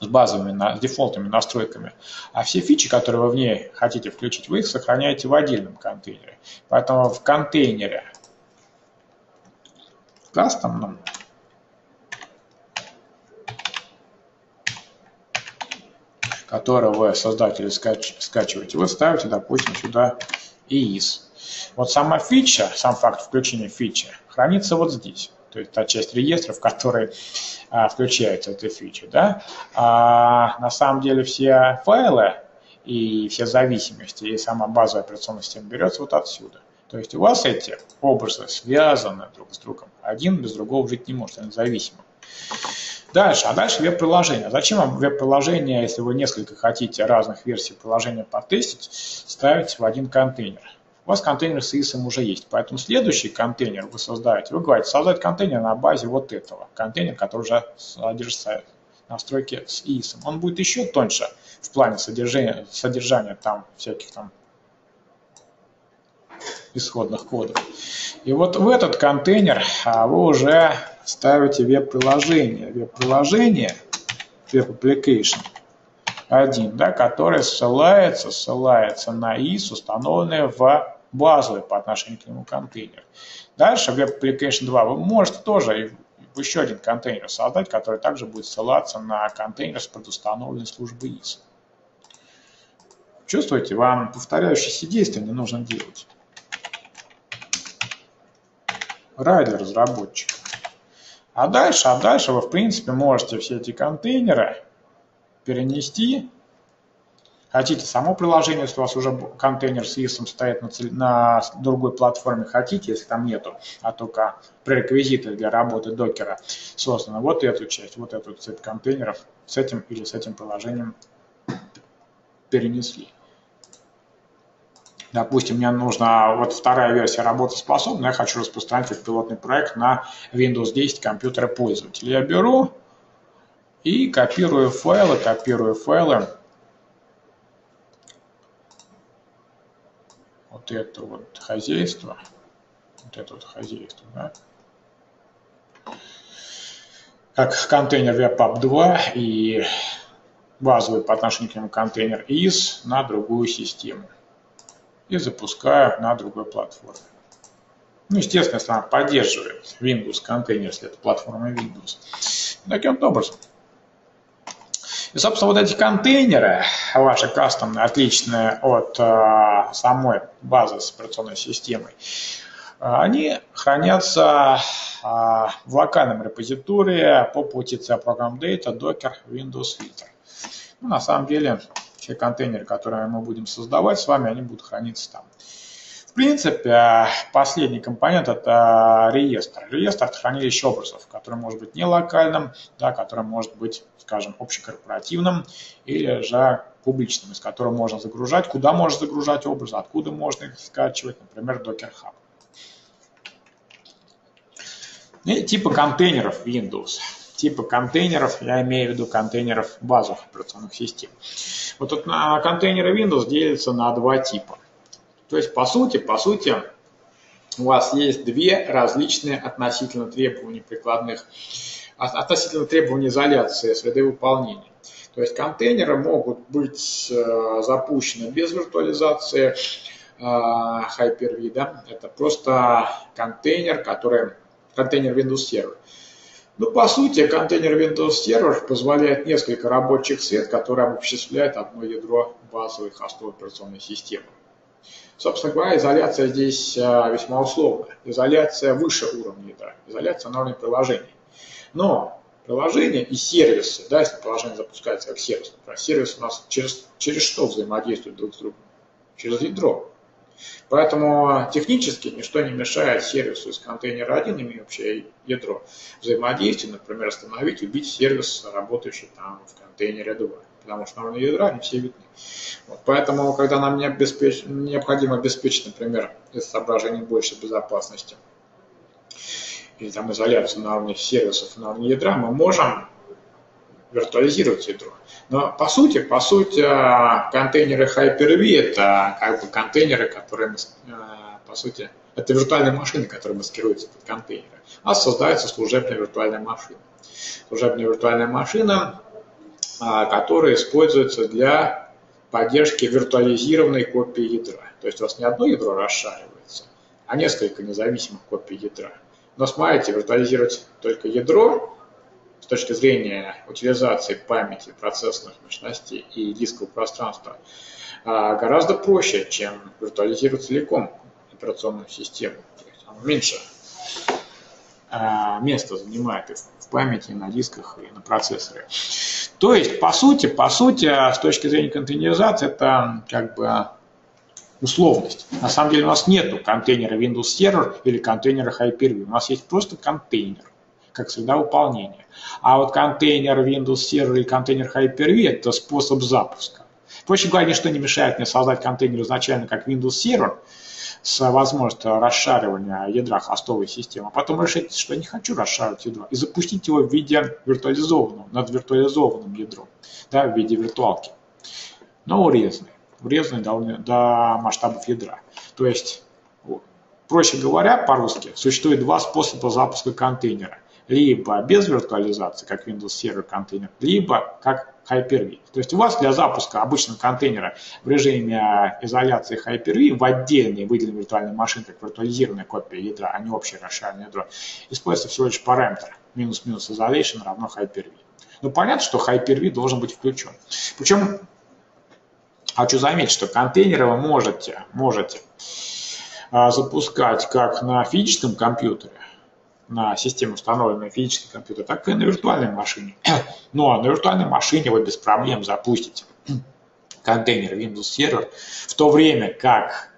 с базовыми, с дефолтными настройками, а все фичи, которые вы в ней хотите включить, вы их сохраняете в отдельном контейнере. Поэтому в контейнере кастомном который вы, создатели, скач, скачиваете, вы ставите, допустим, сюда EIS. Вот сама фича, сам факт включения фичи хранится вот здесь. То есть та часть реестра, в которой а, включается эта фича. Да? А на самом деле все файлы и все зависимости, и сама база операционной системы берется вот отсюда. То есть у вас эти образы связаны друг с другом. Один без другого жить не может, они зависимы. Дальше, а дальше веб-приложение. Зачем вам веб-приложение, если вы несколько хотите разных версий приложения потестить, ставить в один контейнер? У вас контейнер с ISM уже есть, поэтому следующий контейнер вы создаете. Вы говорите, создать контейнер на базе вот этого. Контейнер, который уже содержит настройки с ISM. Он будет еще тоньше в плане содержания, содержания там всяких там исходных кодов. И вот в этот контейнер а, вы уже ставите веб-приложение. Веб-приложение, веб-application, один, да, который ссылается, ссылается на IS, установленный в базовый по отношению к нему контейнер. Дальше в Web Application 2 вы можете тоже еще один контейнер создать, который также будет ссылаться на контейнер с предустановленной службой IS. Чувствуете, вам повторяющиеся действия не нужно делать. Рай для разработчика. А дальше, а дальше вы, в принципе, можете все эти контейнеры перенести Хотите само приложение, если у вас уже контейнер с ISO стоит на, на другой платформе, хотите, если там нету, а только пререквизиты для работы докера созданы, вот эту часть, вот эту цепь контейнеров с этим или с этим приложением перенесли. Допустим, мне нужна вот вторая версия работоспособна, я хочу распространить этот пилотный проект на Windows 10 компьютеры пользователя. Я беру и копирую файлы, копирую файлы. Вот это вот хозяйство, вот это вот хозяйство, да, как контейнер WebApp 2 и базовый по отношению к нему контейнер IS на другую систему и запускаю на другой платформе. Ну, естественно, если она поддерживает Windows контейнер, если это платформа Windows. Таким образом. И, собственно, вот эти контейнеры, ваши кастомные, отличные от э, самой базы с операционной системой, они хранятся э, в локальном репозитории по пути C Program Data, Docker, Windows Filter. Ну, на самом деле, все контейнеры, которые мы будем создавать с вами, они будут храниться там. В принципе, последний компонент – это реестр. Реестр – это хранилище образов, который может быть не локальным, да, который может быть, скажем, общекорпоративным или же публичным, из которого можно загружать, куда можно загружать образы, откуда можно их скачивать, например, Docker Hub. И типы контейнеров Windows типа контейнеров, я имею в виду контейнеров базовых операционных систем. Вот тут контейнеры Windows делятся на два типа. То есть, по сути, по сути, у вас есть две различные относительно требований прикладных, относительно требований изоляции среды выполнения. То есть контейнеры могут быть э, запущены без виртуализации э, Hyper-V, да? это просто контейнер, который контейнер Windows Server. Ну, по сути, контейнер Windows Server позволяет несколько рабочих сред, которые обобществляют одно ядро базовой хостовой операционной системы. Собственно говоря, изоляция здесь а, весьма условная. Изоляция выше уровня ядра, изоляция на уровне приложений. Но приложения и сервисы, да, если приложение запускается как сервис, например, сервис у нас через, через что взаимодействует друг с другом? Через ядро. Поэтому технически ничто не мешает сервису из контейнера 1, имеющее ядро, взаимодействие, например, остановить, убить сервис, работающий там в контейнере 2 потому что на уровне ядра они все видны. Вот, поэтому, когда нам не обеспеч... необходимо обеспечить, например, из соображений большей безопасности или там изоляцию на уровне сервисов на уровне ядра, мы можем виртуализировать ядро. Но по сути, по сути, а, контейнеры Hyper-V это как бы контейнеры, которые, а, по сути, это виртуальные машины, которые маскируются под контейнеры. А создается служебная виртуальная машина. Служебная виртуальная машина, а, которая используется для поддержки виртуализированной копии ядра. То есть у вас не одно ядро расшаривается, а несколько независимых копий ядра. Но смотрите, виртуализировать только ядро точки зрения утилизации памяти, процессных мощностей и дискового пространства а, гораздо проще, чем виртуализировать целиком операционную систему. То есть оно меньше а, места занимает и в памяти, и на дисках, и на процессоре. То есть, по сути, по сути, с точки зрения контейнеризации, это как бы условность. На самом деле у нас нету контейнера Windows Server или контейнера Hyper-V. У нас есть просто контейнер как среда выполнения. А вот контейнер Windows Server или контейнер Hyper-V – это способ запуска. Проще говоря, ничто не мешает мне создать контейнер изначально как Windows Server с возможностью расшаривания ядра хостовой системы, а потом решить, что не хочу расшаривать ядро, и запустить его в виде виртуализованного, над виртуализованным ядром, да, в виде виртуалки, но урезанный, урезанный до, до масштабов ядра. То есть, проще говоря, по-русски, существует два способа запуска контейнера либо без виртуализации, как Windows Server контейнер, либо как Hyper-V. То есть у вас для запуска обычного контейнера в режиме изоляции Hyper-V в отдельной выделенной виртуальной машине, как виртуализированная копия ядра, а не общее расширенное ядро, используется всего лишь параметр минус-минус isolation равно Hyper-V. Ну, понятно, что Hyper-V должен быть включен. Причем хочу заметить, что контейнеры вы можете, можете а, запускать как на физическом компьютере, на системе, установленной на физический компьютер, так и на виртуальной машине. Ну а на виртуальной машине вы без проблем запустите контейнер Windows Server, в то время как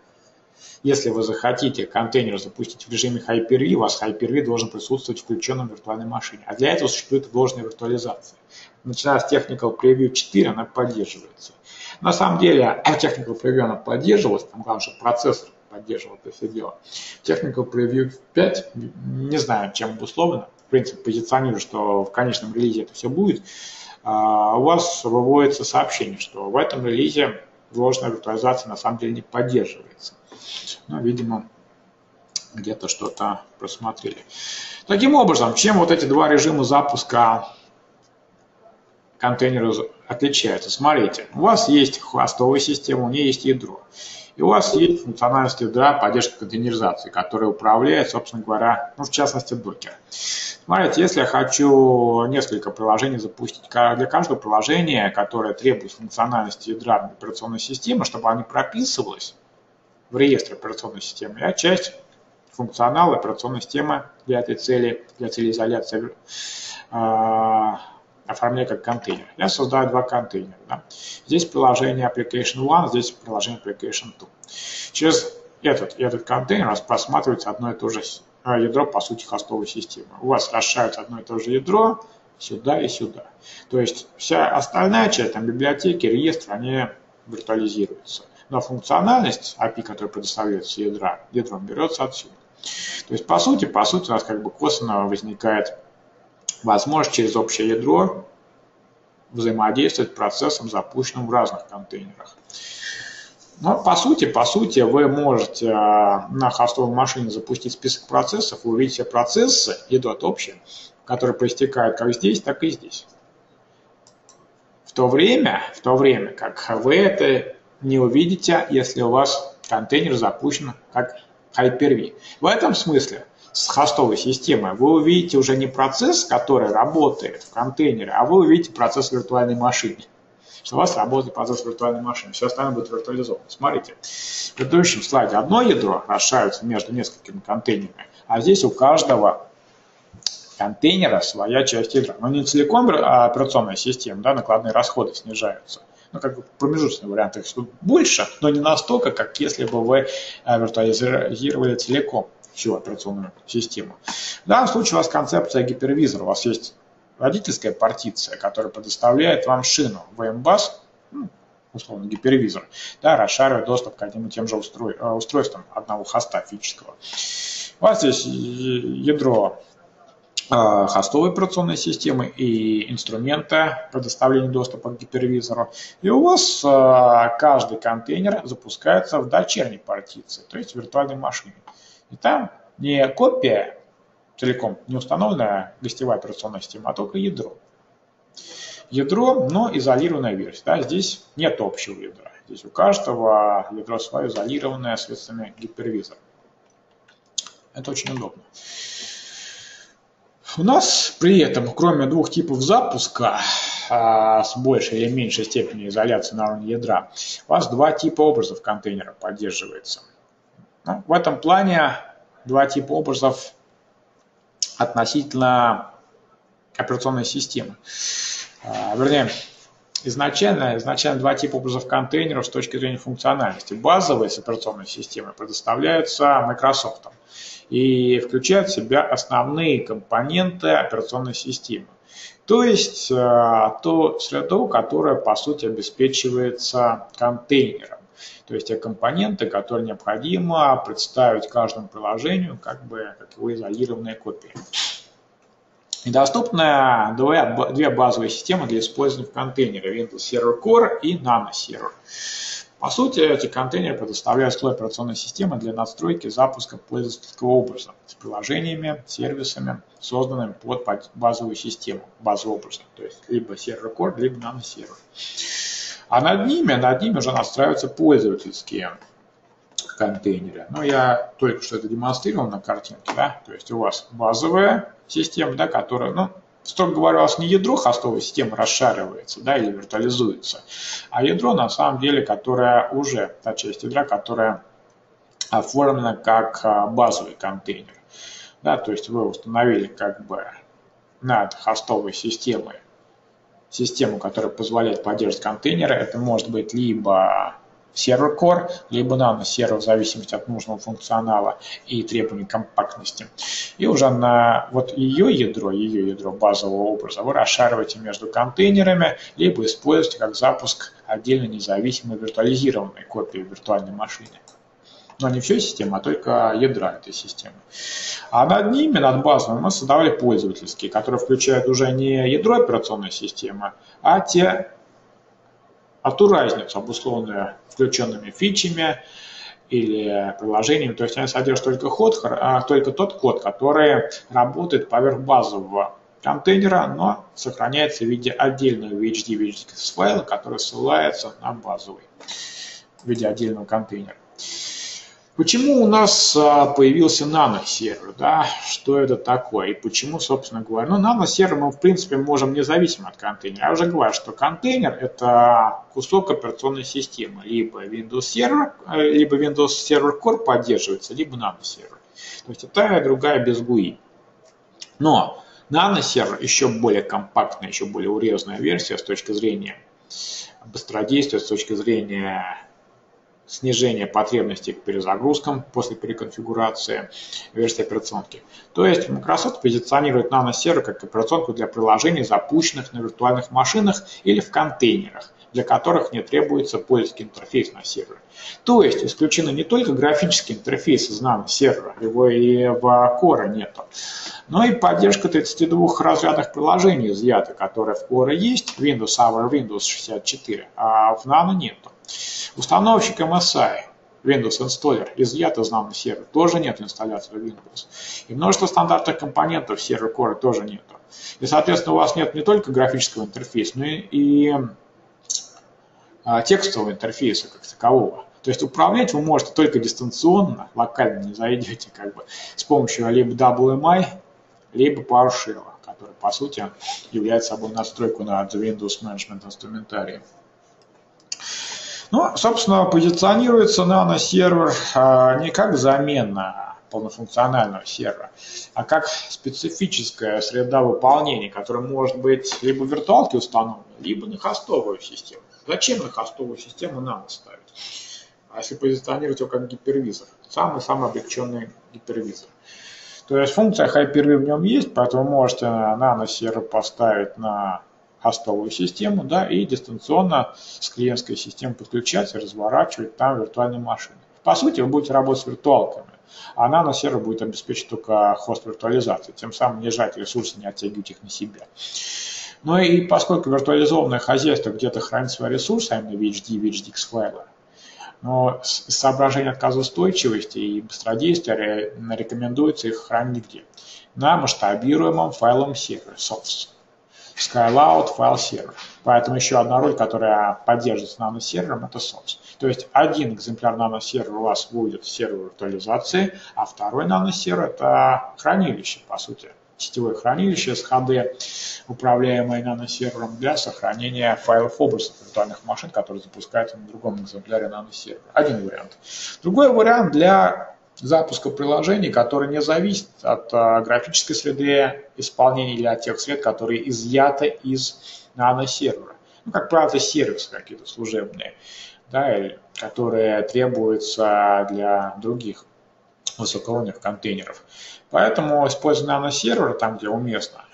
если вы захотите контейнер запустить в режиме Hyper-V, у вас Hyper-V должен присутствовать в включенном виртуальной машине. А для этого существует должная виртуализация. Начиная с Technical Preview 4 она поддерживается. На самом деле Technical Preview она поддерживалась, там главное, чтобы процессор поддерживал это все дело. Technical Preview 5, не знаю, чем обусловлено, в принципе, позиционирую, что в конечном релизе это все будет, а, у вас выводится сообщение, что в этом релизе ложная виртуализация на самом деле не поддерживается. Ну, видимо, где-то что-то просмотрели. Таким образом, чем вот эти два режима запуска контейнера отличаются? Смотрите, у вас есть хвостовая система, у нее есть ядро. И у вас есть функциональность ядра поддержки контейнеризации, которая управляет, собственно говоря, ну, в частности, докер. Смотрите, если я хочу несколько приложений запустить, для каждого приложения, которое требует функциональности ядра операционной системы, чтобы они прописывалось в реестр операционной системы, я часть функционала операционной системы для этой цели, для цели изоляции а, оформляю как контейнер. Я создаю два контейнера. Да. Здесь приложение Application One, здесь приложение Application 2. Через этот, этот контейнер у вас просматривается одно и то же а, ядро, по сути, хостовой системы. У вас расширяется одно и то же ядро сюда и сюда. То есть вся остальная часть, там, библиотеки, реестры, они виртуализируются. Но функциональность API, которая предоставляется ядра, ядром берется отсюда. То есть, по сути, по сути, у нас как бы косвенно возникает возможность через общее ядро взаимодействовать процессом, запущенным в разных контейнерах. Но по сути, по сути, вы можете э, на хостовой машине запустить список процессов, вы увидите процессы, идут общие, которые проистекают как здесь, так и здесь. В то время, в то время как вы это не увидите, если у вас контейнер запущен как Hyper-V. В этом смысле с хостовой системой, вы увидите уже не процесс, который работает в контейнере, а вы увидите процесс виртуальной машины. Что у вас работает процесс виртуальной машины, все остальное будет виртуализовано. Смотрите, в предыдущем слайде одно ядро расширяется между несколькими контейнерами, а здесь у каждого контейнера своя часть ядра. Но не целиком а операционная система, да, накладные расходы снижаются. Ну, как бы промежуточный вариант их больше, но не настолько, как если бы вы э, виртуализировали целиком всю операционную систему. В данном случае у вас концепция гипервизора. У вас есть родительская партиция, которая предоставляет вам шину VMBus, ну, условно гипервизор, да, расшаривая доступ к одним и тем же устрой, э, устройствам одного хоста физического. У вас здесь ядро э, хостовой операционной системы и инструмента предоставления доступа к гипервизору. И у вас э, каждый контейнер запускается в дочерней партиции, то есть в виртуальной машине. И там не копия целиком, не установленная гостевая операционная система, а только ядро. Ядро, но изолированная версия. Да, здесь нет общего ядра. Здесь у каждого ядро свое изолированное средствами гипервизора. Это очень удобно. У нас при этом, кроме двух типов запуска а, с большей или меньшей степенью изоляции на уровне ядра, у вас два типа образов контейнера поддерживается – ну, в этом плане два типа образов относительно операционной системы. А, вернее, изначально, изначально два типа образов контейнеров с точки зрения функциональности. Базовые с операционной системой предоставляются Microsoft и включают в себя основные компоненты операционной системы. То есть а, то среду, которая по сути обеспечивается контейнером. То есть те компоненты, которые необходимо представить каждому приложению, как бы как его изолированные копии. И доступны две базовые системы для использования в контейнере Windows Server Core и Nano Server. По сути, эти контейнеры предоставляют слой операционной системы для настройки запуска пользовательского образа с приложениями, сервисами, созданными под базовую систему, базового образа, то есть либо Server Core, либо Nano Server. А над ними, над ними уже настраиваются пользовательские контейнеры. Ну, я только что это демонстрировал на картинке, да, то есть у вас базовая система, да, которая, ну, строго говоря, у вас не ядро хостовой системы расшаривается, да, или виртуализуется, а ядро, на самом деле, которое уже, та часть ядра, которая оформлена как а, базовый контейнер. Да, то есть вы установили как бы над хостовой системой систему, которая позволяет поддерживать контейнеры. Это может быть либо сервер Core, либо Nano сервер в зависимости от нужного функционала и требований компактности. И уже на вот ее ядро, ее ядро базового образа вы расшариваете между контейнерами, либо используете как запуск отдельно независимой виртуализированной копии виртуальной машины. Но не всей системы, а только ядра этой системы. А над ними, над базовыми, мы создавали пользовательские, которые включают уже не ядро операционной системы, а те а ту разницу, обусловленную включенными фичами или приложениями. То есть они содержат только, код, а, только тот код, который работает поверх базового контейнера, но сохраняется в виде отдельного VHD VHD файла, который ссылается на базовый в виде отдельного контейнера. Почему у нас а, появился наносервер, да, что это такое и почему, собственно говоря, ну, наносервер мы, в принципе, можем независимо от контейнера. Я уже говорю, что контейнер – это кусок операционной системы, либо Windows Server, э, либо Windows Server Core поддерживается, либо наносервер. То есть это другая без GUI. Но наносервер еще более компактная, еще более урезанная версия с точки зрения быстродействия, с точки зрения снижение потребностей к перезагрузкам после переконфигурации версии операционки. То есть Microsoft позиционирует Nano Server как операционку для приложений, запущенных на виртуальных машинах или в контейнерах, для которых не требуется пользовательский интерфейс на сервере. То есть исключены не только графический интерфейс из Nano сервера, его и в Core нету, но и поддержка 32 разрядных приложений изъята, которые в Core есть, Windows Hour, Windows 64, а в Nano нету. Установщик MSI, Windows Installer, изъят из нано сервера, тоже нет инсталляции Windows. И множество стандартных компонентов сервер Core тоже нету. И, соответственно, у вас нет не только графического интерфейса, но и, и текстового интерфейса как такового. То есть управлять вы можете только дистанционно, локально не зайдете, как бы, с помощью либо WMI, либо PowerShell, который, по сути, является собой настройку над Windows Management инструментарием. Ну, собственно, позиционируется нано-сервер а, не как замена полнофункционального сервера, а как специфическая среда выполнения, которая может быть либо в виртуалке установлена, либо на хостовую систему. Зачем на хостовую систему надо ставить? А если позиционировать его как гипервизор? Самый-самый облегченный гипервизор. То есть функция Hyper-V в нем есть, поэтому можете нано-сервер поставить на хостовую систему, да, и дистанционно с клиентской системой подключать и разворачивать там виртуальные машины. По сути, вы будете работать с виртуалками, а нано-сервер будет обеспечить только хост виртуализации, тем самым не жать ресурсы, не оттягивать их на себя. Ну и поскольку виртуализованное хозяйство где-то хранит свои ресурсы, а именно VHD, VHDX файлы, но с соображения отказоустойчивости и быстродействия рекомендуется их хранить где? На масштабируемом файловом сервере, SOFS. Skyloud файл сервер. Поэтому еще одна роль, которая поддерживается наносервером, это SOS. То есть один экземпляр наносервера у вас будет сервер виртуализации, а второй наносервер это хранилище, по сути, сетевое хранилище с HD, управляемое наносервером для сохранения файлов образов виртуальных машин, которые запускаются на другом экземпляре наносервера. Один вариант. Другой вариант для запуска приложений, который не зависит от а, графической среды исполнения или от тех сред, которые изъяты из наносервера. Ну, как правило, это сервисы какие-то служебные, да, которые требуются для других высокоуровневых контейнеров. Поэтому использование наносервера там, где уместно,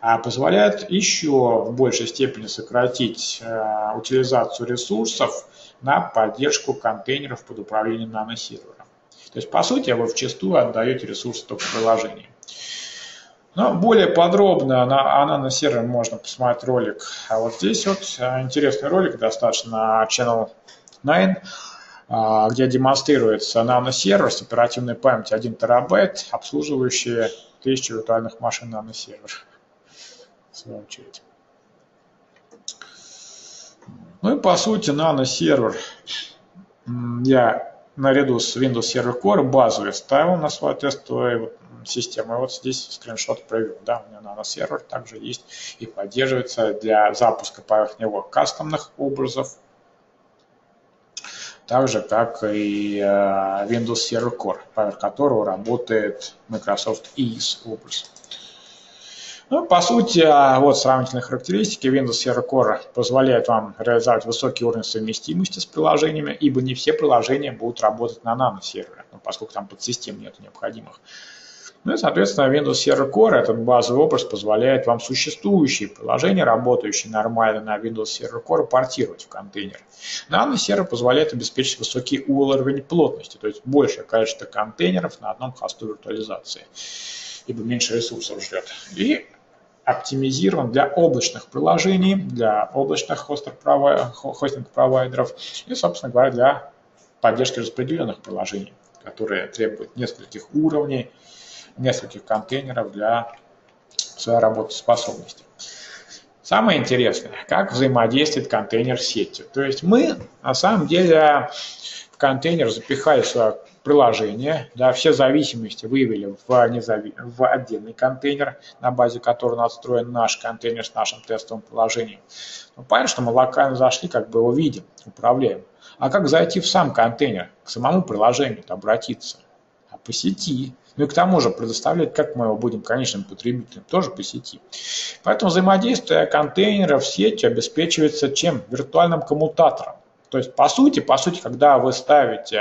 а, позволяет еще в большей степени сократить э, утилизацию ресурсов на поддержку контейнеров под управлением наносервера. То есть, по сути, вы вчастую отдаете ресурсы только приложению. Но более подробно на, о наносервере можно посмотреть ролик. А вот здесь вот э, интересный ролик достаточно на Channel 9, а, где демонстрируется наносервер с оперативной памятью 1 терабайт, обслуживающий 1000 виртуальных машин наносервер. В. Ну и по сути наносервер я наряду с Windows Server Core базовый ставил на свою тестовую систему. И вот здесь скриншот провел. Да, у меня нано-сервер также есть и поддерживается для запуска поверх него кастомных образов, так же, как и э, Windows Server Core, поверх которого работает Microsoft EASE образ. Ну, по сути, а, вот сравнительные характеристики Windows Server Core позволяют вам реализовать высокий уровень совместимости с приложениями, ибо не все приложения будут работать на нано-сервере, ну, поскольку там подсистем нет необходимых. Ну и, соответственно, Windows Server Core, этот базовый образ, позволяет вам существующие приложения, работающие нормально на Windows Server Core, портировать в контейнер. Nano Server позволяет обеспечить высокий уровень плотности, то есть большее количество контейнеров на одном хосту виртуализации, ибо меньше ресурсов ждет. И оптимизирован для облачных приложений, для облачных хостинг-провайдеров и, собственно говоря, для поддержки распределенных приложений, которые требуют нескольких уровней, нескольких контейнеров для своей работоспособности. Самое интересное, как взаимодействует контейнер с сетью. То есть мы на самом деле в контейнер запихали свое приложение, да, все зависимости вывели в, незави... в отдельный контейнер, на базе которого настроен наш контейнер с нашим тестовым приложением. Ну, понятно, что мы локально зашли, как бы его видим, управляем. А как зайти в сам контейнер, к самому приложению обратиться? А по сети. Ну и к тому же предоставлять, как мы его будем конечным потребителям, тоже по сети. Поэтому взаимодействие контейнеров с сетью обеспечивается чем? Виртуальным коммутатором. То есть, по сути, по сути, когда вы ставите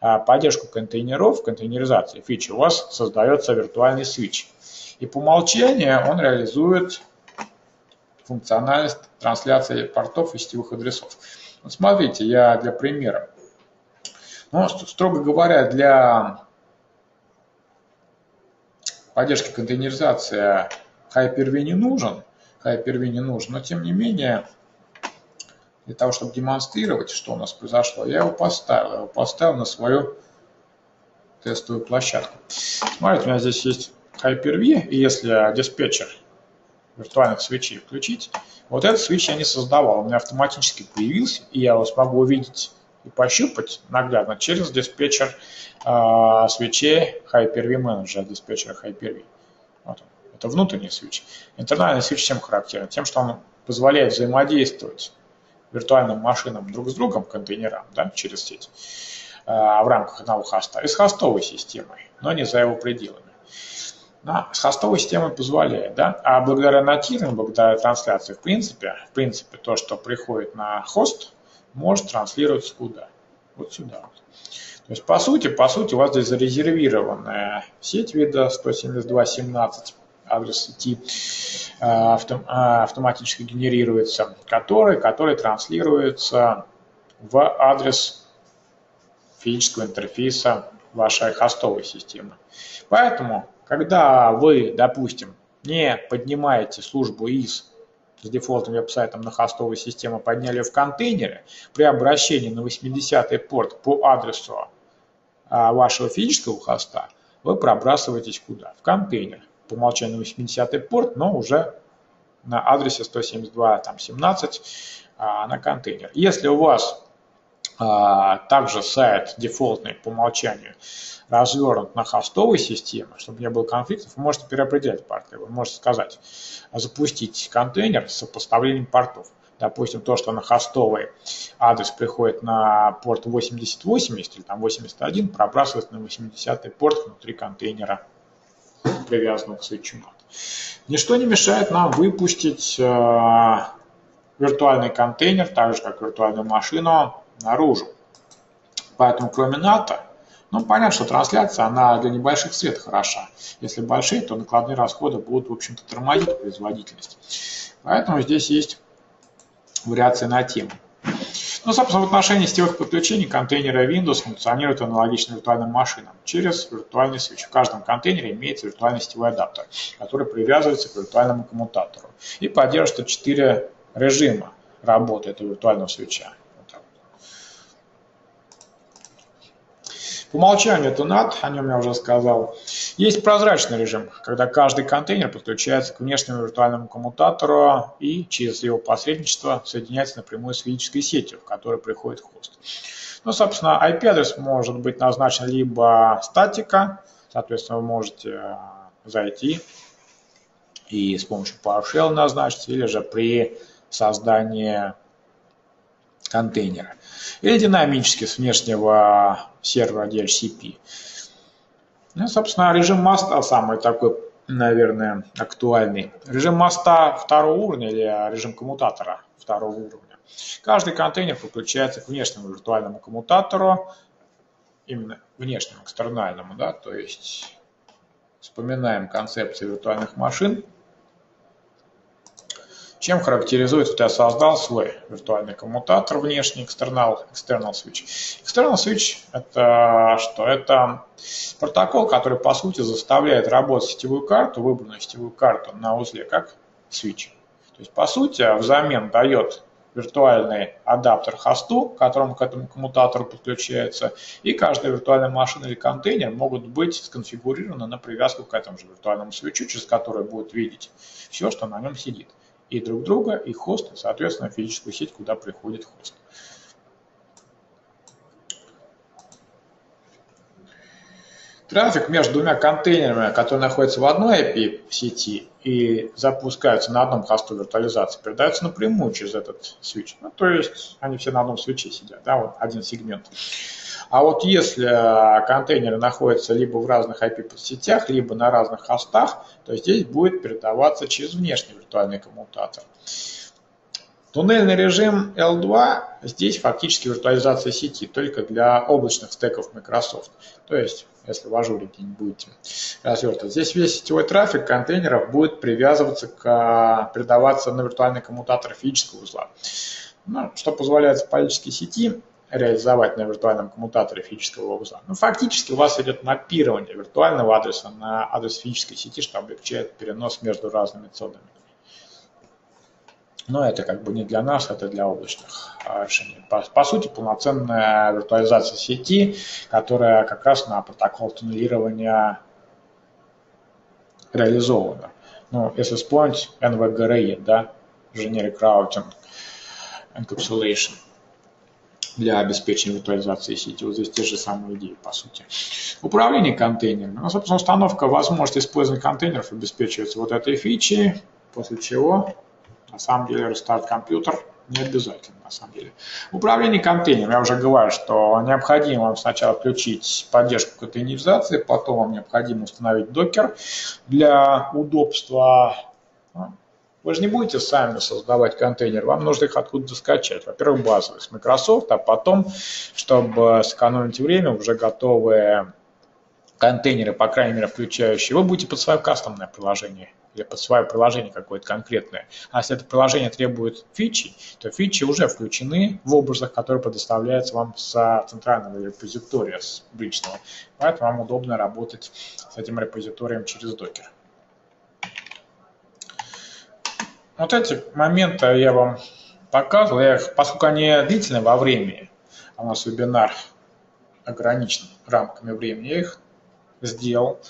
а, поддержку контейнеров, контейнеризации фичи, у вас создается виртуальный свич. И по умолчанию он реализует функциональность трансляции портов и сетевых адресов. Вот смотрите, я для примера. Ну, строго говоря, для поддержки контейнеризации Hyper-V не нужен, Hyper-V не нужен, но тем не менее, для того, чтобы демонстрировать, что у нас произошло, я его поставил, я его поставил на свою тестовую площадку. Смотрите, у меня здесь есть Hyper-V, и если диспетчер виртуальных свечей включить, вот этот свич я не создавал, у меня автоматически появился, и я его смогу увидеть и пощупать наглядно через диспетчер э, свечей Hyper-V Manager, диспетчера Hyper-V. Вот он. Это внутренний свич. Интернальный свич чем характерен? Тем, что он позволяет взаимодействовать виртуальным машинам друг с другом, контейнерам, да, через сеть, э, в рамках одного хоста, и с хостовой системой, но не за его пределами. Да, с хостовой системой позволяет, да, а благодаря нативным, благодаря трансляции, в принципе, в принципе, то, что приходит на хост, может транслироваться куда? Вот сюда. То есть, по сути, по сути, у вас здесь зарезервированная сеть вида 172.17, адрес сети э, автом, э, автоматически генерируется, который, который транслируется в адрес физического интерфейса вашей хостовой системы. Поэтому, когда вы, допустим, не поднимаете службу из с дефолтным веб-сайтом на хостовую систему подняли в контейнере, при обращении на 80-й порт по адресу а, вашего физического хоста, вы пробрасываетесь куда? В контейнер. По умолчанию 80-й порт, но уже на адресе 172.17 а, на контейнер. Если у вас также сайт дефолтный по умолчанию развернут на хостовой системе, чтобы не было конфликтов, вы можете переопределять порты. Вы можете сказать, запустить контейнер с сопоставлением портов. Допустим, то, что на хостовый адрес приходит на порт 8080 или там 81, пробрасывается на 80 порт внутри контейнера, привязанного к свечу. Ничто не мешает нам выпустить э, виртуальный контейнер, так же как виртуальную машину, наружу. Поэтому кроме НАТО, ну, понятно, что трансляция, она для небольших сред хороша. Если большие, то накладные расходы будут, в общем-то, тормозить производительность. Поэтому здесь есть вариации на тему. Ну, собственно, в отношении сетевых подключений контейнеры Windows функционируют аналогично виртуальным машинам через виртуальный свич. В каждом контейнере имеется виртуальный сетевой адаптер, который привязывается к виртуальному коммутатору и поддерживает 4 режима работы этого виртуального свеча. По умолчанию это NAT, о нем я уже сказал. Есть прозрачный режим, когда каждый контейнер подключается к внешнему виртуальному коммутатору и через его посредничество соединяется напрямую с физической сетью, в которой приходит хост. Ну, собственно, IP-адрес может быть назначен либо статика, соответственно, вы можете э, зайти и с помощью PowerShell назначить, или же при создании контейнера. Или динамически с внешнего сервера DHCP. Ну, собственно, режим маста самый такой наверное, актуальный. Режим моста второго уровня или режим коммутатора второго уровня. Каждый контейнер подключается к внешнему виртуальному коммутатору, именно внешнему, экстернальному, да, то есть вспоминаем концепции виртуальных машин – чем характеризуется, вот я создал свой виртуальный коммутатор внешний, external, external switch. External switch это что? Это протокол, который по сути заставляет работать сетевую карту, выбранную сетевую карту на узле, как switch. То есть по сути взамен дает виртуальный адаптер хосту, к которому к этому коммутатору подключается, и каждая виртуальная машина или контейнер могут быть сконфигурированы на привязку к этому же виртуальному свечу, через который будет видеть все, что на нем сидит и друг друга, и хост, соответственно, физическую сеть, куда приходит хост. Трафик между двумя контейнерами, которые находятся в одной IP сети и запускаются на одном хосту виртуализации, передается напрямую через этот свич. Ну, то есть они все на одном свече сидят, да, вот один сегмент. А вот если э, контейнеры находятся либо в разных IP-подсетях, либо на разных хостах, то здесь будет передаваться через внешний виртуальный коммутатор. Туннельный режим L2 здесь фактически виртуализация сети только для облачных стеков Microsoft. То есть, если в ажуре где-нибудь будете развертывать. Здесь весь сетевой трафик контейнеров будет привязываться к, передаваться на виртуальный коммутатор физического узла. Ну, что позволяет спальнической сети реализовать на виртуальном коммутаторе физического узла. Ну, фактически у вас идет маппирование виртуального адреса на адрес физической сети, что облегчает перенос между разными цодами. Но это как бы не для нас, это для облачных а, решений. По, по сути, полноценная виртуализация сети, которая как раз на протокол туннелирования реализована. Ну, если вспомнить NVGRE, да, Generic Routing Encapsulation – для обеспечения виртуализации сети. Вот здесь те же самые идеи, по сути. Управление контейнерами. Ну, собственно, установка возможности использования контейнеров обеспечивается вот этой фичей, после чего, на самом деле, рестарт компьютер не обязательно, на самом деле. Управление контейнером. Я уже говорю, что необходимо вам сначала включить поддержку контейнеризации, потом вам необходимо установить докер для удобства вы же не будете сами создавать контейнер, вам нужно их откуда-то скачать. Во-первых, базовые с Microsoft, а потом, чтобы сэкономить время, уже готовые контейнеры, по крайней мере, включающие, вы будете под свое кастомное приложение или под свое приложение какое-то конкретное. А если это приложение требует фичи, то фичи уже включены в образах, которые предоставляются вам с центрального репозитория, с личного. Поэтому вам удобно работать с этим репозиторием через докер. Вот эти моменты я вам показывал, я их, поскольку они длительны во времени, а у нас вебинар ограничен рамками времени, я их сделал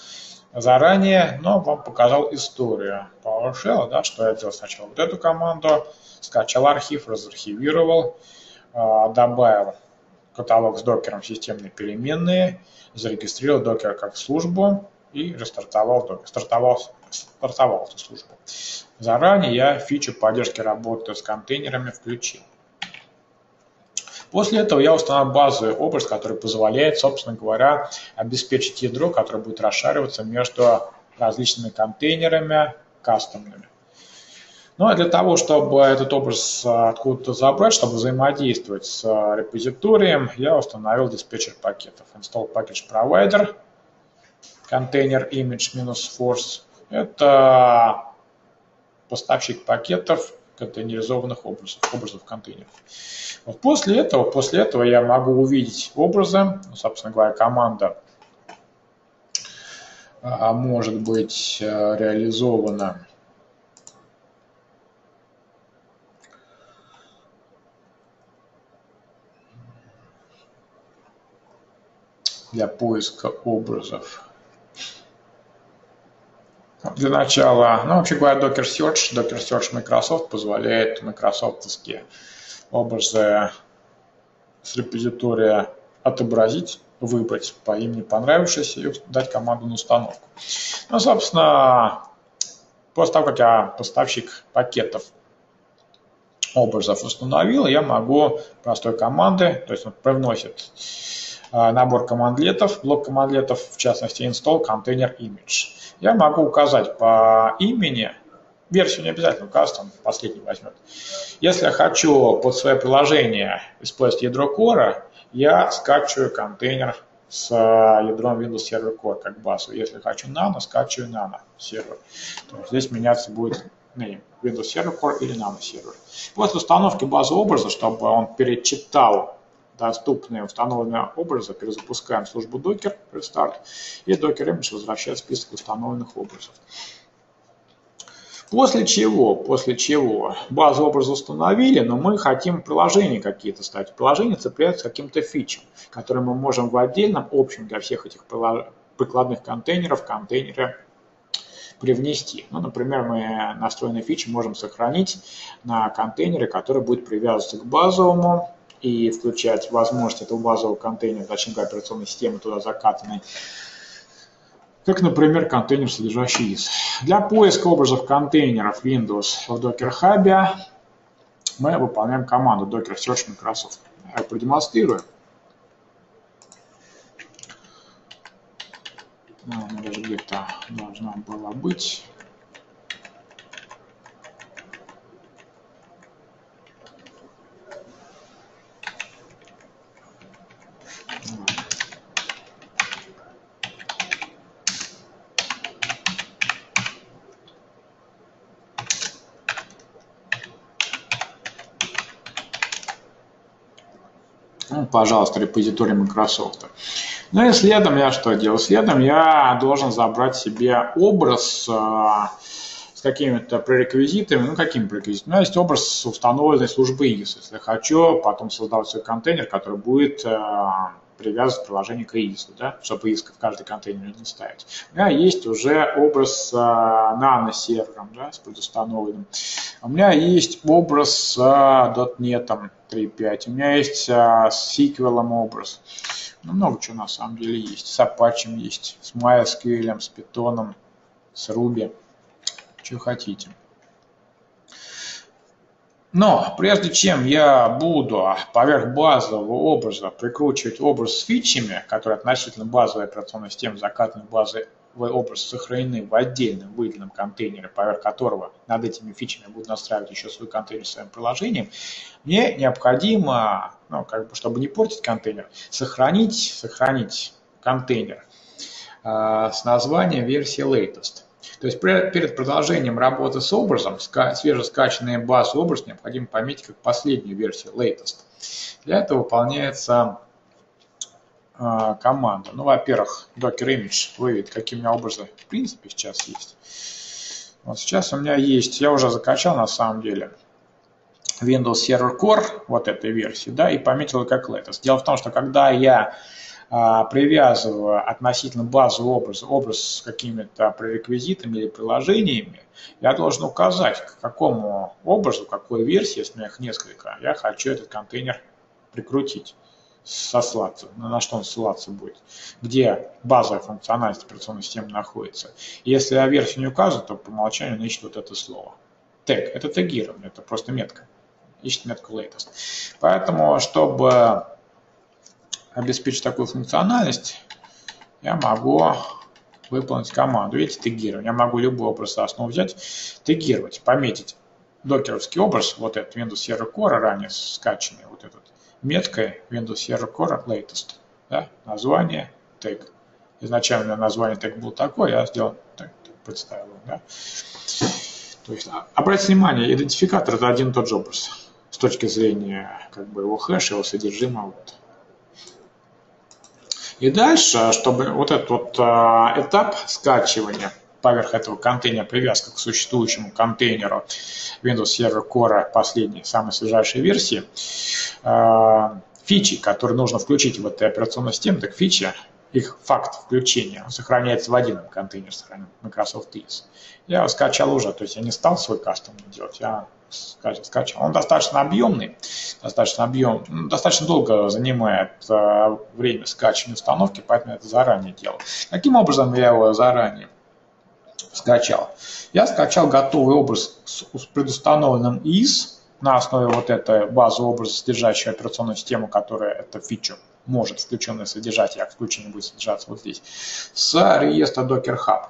заранее, но вам показал историю. PowerShell, да, что я делал сначала вот эту команду, скачал архив, разархивировал, а, добавил каталог с докером системные переменные, зарегистрировал докер как службу и рестартовал докер, стартовал, стартовал эту службу. Заранее я фичу поддержки работы с контейнерами включил. После этого я установил базовый образ, который позволяет, собственно говоря, обеспечить ядро, которое будет расшариваться между различными контейнерами кастомными. Ну а для того, чтобы этот образ откуда-то забрать, чтобы взаимодействовать с репозиторием, я установил диспетчер пакетов. Install package provider, контейнер image-force. Это поставщик пакетов контейнеризованных образов, образов контейнеров. Вот после этого, после этого я могу увидеть образы, ну, собственно говоря, команда а, может быть э, реализована. Для поиска образов для начала, ну, вообще говоря, Docker Search, Docker Search Microsoft позволяет майкрософтовские образы с репозитория отобразить, выбрать по имени понравившийся и дать команду на установку. Ну, собственно, после того, как я поставщик пакетов образов установил, я могу простой команды, то есть он привносит набор командлетов, блок командлетов, в частности install container image. Я могу указать по имени, версию не обязательно указывать, он последний возьмет. Если я хочу под свое приложение использовать ядро Core, я скачиваю контейнер с ядром Windows Server Core как базу. Если хочу Nano, скачиваю Nano сервер. То есть здесь меняться будет name Windows Server Core или Nano сервер. После установки базы образа, чтобы он перечитал доступные установленные образы, перезапускаем службу Docker, Restart, и Docker Image возвращает список установленных образов. После чего, после чего базу образа установили, но мы хотим приложения какие-то стать. Приложение цепляется каким-то фичам, которые мы можем в отдельном, общем для всех этих прикладных контейнеров, контейнеры привнести. Ну, например, мы настроенные фичи можем сохранить на контейнере, который будет привязываться к базовому и включать возможность этого базового контейнера, точнее операционной системы туда закатанной как, например, контейнер, содержащий из. Для поиска образов контейнеров Windows в Docker Hub мы выполняем команду docker search Microsoft. Я продемонстрирую. Она даже где-то должна была быть. Пожалуйста, репозиторий Microsoft. Ну и следом я что делаю? Следом я должен забрать себе образ э, с какими-то пререквизитами. Ну, какими пререквизитами? У меня есть образ установленной службы IIS. Если хочу, потом создавать свой контейнер, который будет э, привязывать приложение к IIS, да, чтобы IIS в каждый контейнер не ставить. У меня есть уже образ с э, наносервером, да, с предустановленным. У меня есть образ с .NET 3.5. У меня есть с SQL образ. Ну, много чего на самом деле есть. С Apache есть, с MySQL, с Python, с Ruby. Что хотите. Но прежде чем я буду поверх базового образа прикручивать образ с фичами, которые относительно базовой операционной системы закатаны в базовый образ сохранены в отдельном выделенном контейнере, поверх которого над этими фичами буду настраивать еще свой контейнер своим приложением, мне необходимо, ну, как бы, чтобы не портить контейнер, сохранить, сохранить контейнер э, с названием версии latest. То есть перед продолжением работы с образом свежескачанные базы образ необходимо пометить как последнюю версию latest. Для этого выполняется э, команда. Ну, во-первых, Docker Image выведет, какие у меня образы в принципе сейчас есть. Вот сейчас у меня есть, я уже закачал на самом деле Windows Server Core, вот этой версии, да, и пометил как latest. Дело в том, что когда я а, привязываю относительно базового образа образ с какими-то пререквизитами или приложениями, я должен указать, к какому образу, какой версии, если у меня их несколько, я хочу этот контейнер прикрутить, сослаться, на что он ссылаться будет, где базовая функциональность операционной системы находится. Если я версию не указываю, то по умолчанию он ищет вот это слово. Тег – это тегирование, это просто метка. Ищет метку latest. Поэтому, чтобы обеспечить такую функциональность, я могу выполнить команду. Видите, тегирование. Я могу любой образ основу взять, тегировать, пометить докеровский образ, вот этот Windows Server Core, ранее скачанный, вот этот, меткой Windows Server Core Latest. Да? Название, тег. Изначально название тег был такой, я сделал, так, представил. Да? То есть, а, обратите внимание, идентификатор это один и тот же образ с точки зрения как бы его хэша, его содержимого. Вот. И дальше, чтобы вот этот вот а, этап скачивания поверх этого контейнера, привязка к существующему контейнеру Windows Server Core последней, самой свежайшей версии, а, фичи, которые нужно включить в эту операционную систему, так фичи, их факт включения сохраняется в отдельном контейнере, сохранен Microsoft Teams. Я скачал уже, то есть я не стал свой кастом делать, я скачал. Он достаточно объемный, достаточно объем, ну, достаточно долго занимает э, время скачивания установки, поэтому это заранее делал. Каким образом я его заранее скачал? Я скачал готовый образ с предустановленным IS на основе вот этой базы образа, содержащей операционную систему, которая это фичу может включенное содержать, а включение будет содержаться вот здесь, с реестра Docker Hub.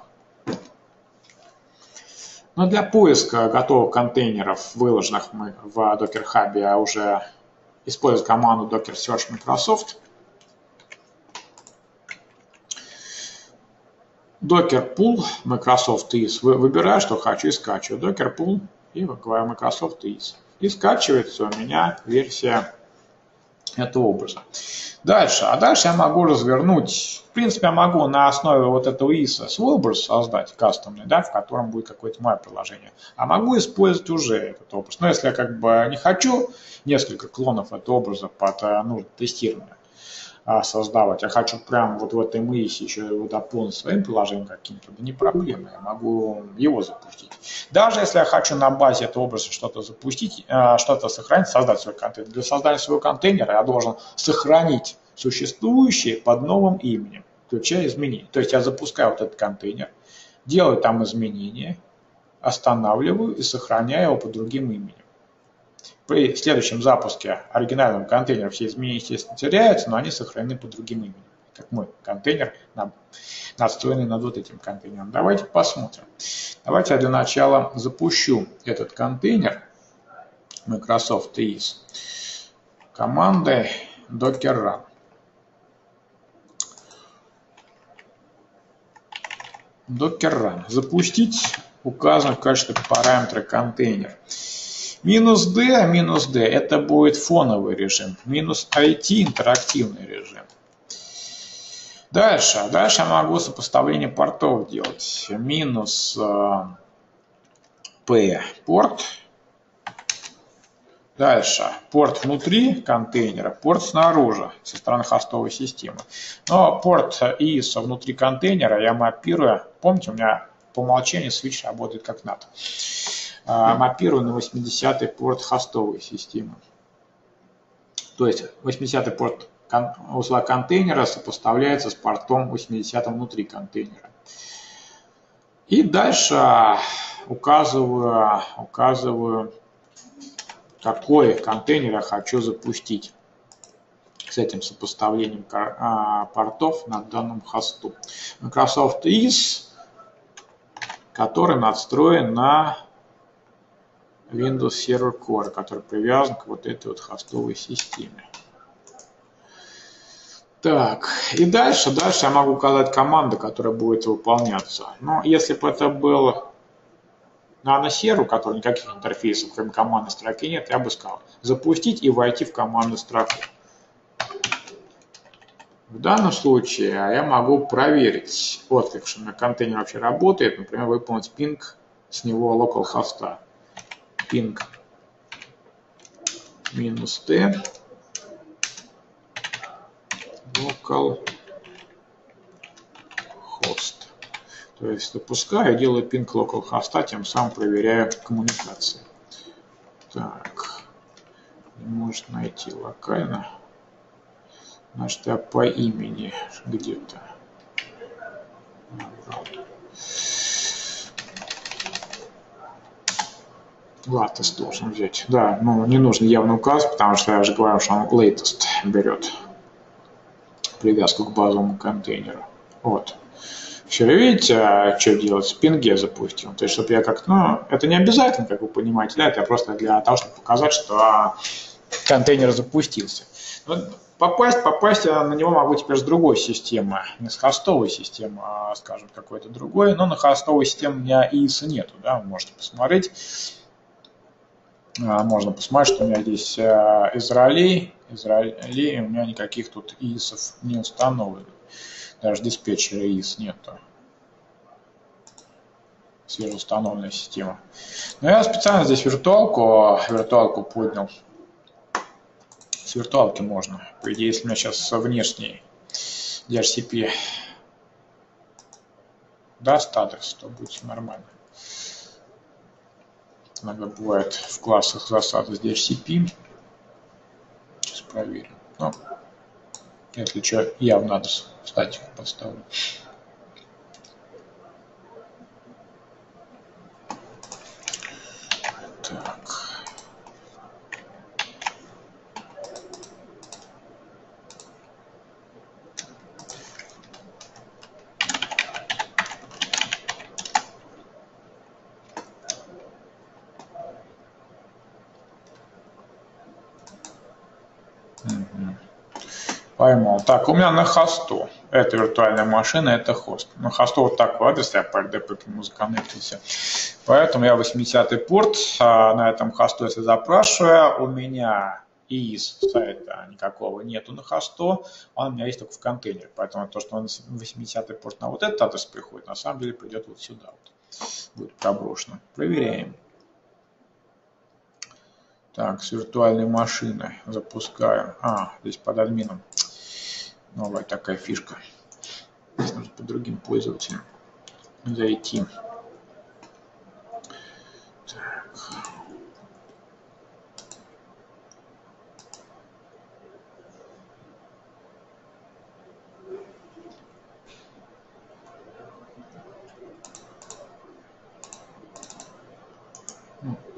Но для поиска готовых контейнеров, выложенных мы в Docker Hub, я уже использую команду Docker Search Microsoft. Docker Pool Microsoft is. Выбираю, что хочу и скачиваю. Docker Pool и говорю Microsoft is. И скачивается у меня версия этого образа. Дальше. А дальше я могу развернуть. В принципе, я могу на основе вот этого ISA свой образ создать кастомный, да, в котором будет какое-то мое приложение. А могу использовать уже этот образ. Но если я как бы не хочу несколько клонов этого образа под э, нужно тестирование, а, создавать, я хочу прямо вот в этой мыси еще его дополнить своим приложением каким-то, не проблема, я могу его запустить. Даже если я хочу на базе этого образа что-то запустить, а, что-то сохранить, создать свой контейнер, для создания своего контейнера я должен сохранить существующее под новым именем, включая изменения. То есть я запускаю вот этот контейнер, делаю там изменения, останавливаю и сохраняю его под другим именем. При следующем запуске оригинального контейнера все изменения, естественно, теряются, но они сохранены под другим именем, как мой контейнер, надстроенный над вот этим контейнером. Давайте посмотрим. Давайте я для начала запущу этот контейнер Microsoft is командой docker run. Docker run. Запустить указан в качестве параметра контейнер. Минус D, минус D это будет фоновый режим. Минус IT интерактивный режим. Дальше. Дальше я могу сопоставление портов делать. Минус э, P порт. Дальше. Порт внутри контейнера, порт снаружи, со стороны хостовой системы. Но порт ISO внутри контейнера я мапирую. Помните, у меня по умолчанию switch работает как надо. А, мапирую на 80-й порт хостовой системы. То есть 80-й порт узла контейнера сопоставляется с портом 80 внутри контейнера. И дальше указываю, указываю, какой контейнер я хочу запустить с этим сопоставлением а, портов на данном хосту. Microsoft is, который надстроен на Windows Server Core, который привязан к вот этой вот хостовой системе. Так, и дальше, дальше я могу указать команду, которая будет выполняться. Но если бы это был наносервер, у которого никаких интерфейсов, кроме командной строки нет, я бы сказал запустить и войти в командную строку. В данном случае я могу проверить, вот как что меня контейнер вообще работает, например, выполнить пинг с него localhost ping минус t local host. То есть допускаю, делаю ping local host, тем самым проверяю коммуникации. Так, может найти локально. Значит, я по имени где-то набрал. Latest должен взять. Да, ну не нужно явно указывать, потому что я уже говорил, что он latest берет привязку к базовому контейнеру. Вот. Все, видите, а что делать? Пинге запустил. То есть, чтобы я как-то, ну, это не обязательно, как вы понимаете, да, это просто для того, чтобы показать, что контейнер запустился. Но попасть, попасть я на него могу теперь с другой системы, не с хостовой системы, а, скажем, какой-то другой. Но на хостовой системе у меня IIS нету, да, вы можете посмотреть. А, можно посмотреть, что у меня здесь а, Израилей, Израилей, у меня никаких тут ИИСов не установлено. Даже диспетчера ИИС нету. Свежеустановленная система. Но я специально здесь виртуалку, виртуалку поднял. С виртуалки можно. По идее, если у меня сейчас внешний DHCP даст адрес, то будет нормально. Иногда бывает в классах засада с DHCP. Сейчас проверим. Но, если что, явно адрес статику подставлю. Так. Поймал. Так, у меня на хосту. Это виртуальная машина, это хост. На хосту вот такой адрес, я по RDP к нему законнектился. Поэтому я 80-й порт а на этом хосту, если запрашиваю, у меня из сайта никакого нету на хосту, он у меня есть только в контейнере. Поэтому то, что он 80-й порт на вот этот адрес приходит, на самом деле придет вот сюда. Вот. Будет проброшено. Проверяем. Так, с виртуальной машины запускаем. А, здесь под админом. Новая такая фишка. Здесь нужно по другим пользователям зайти. Так.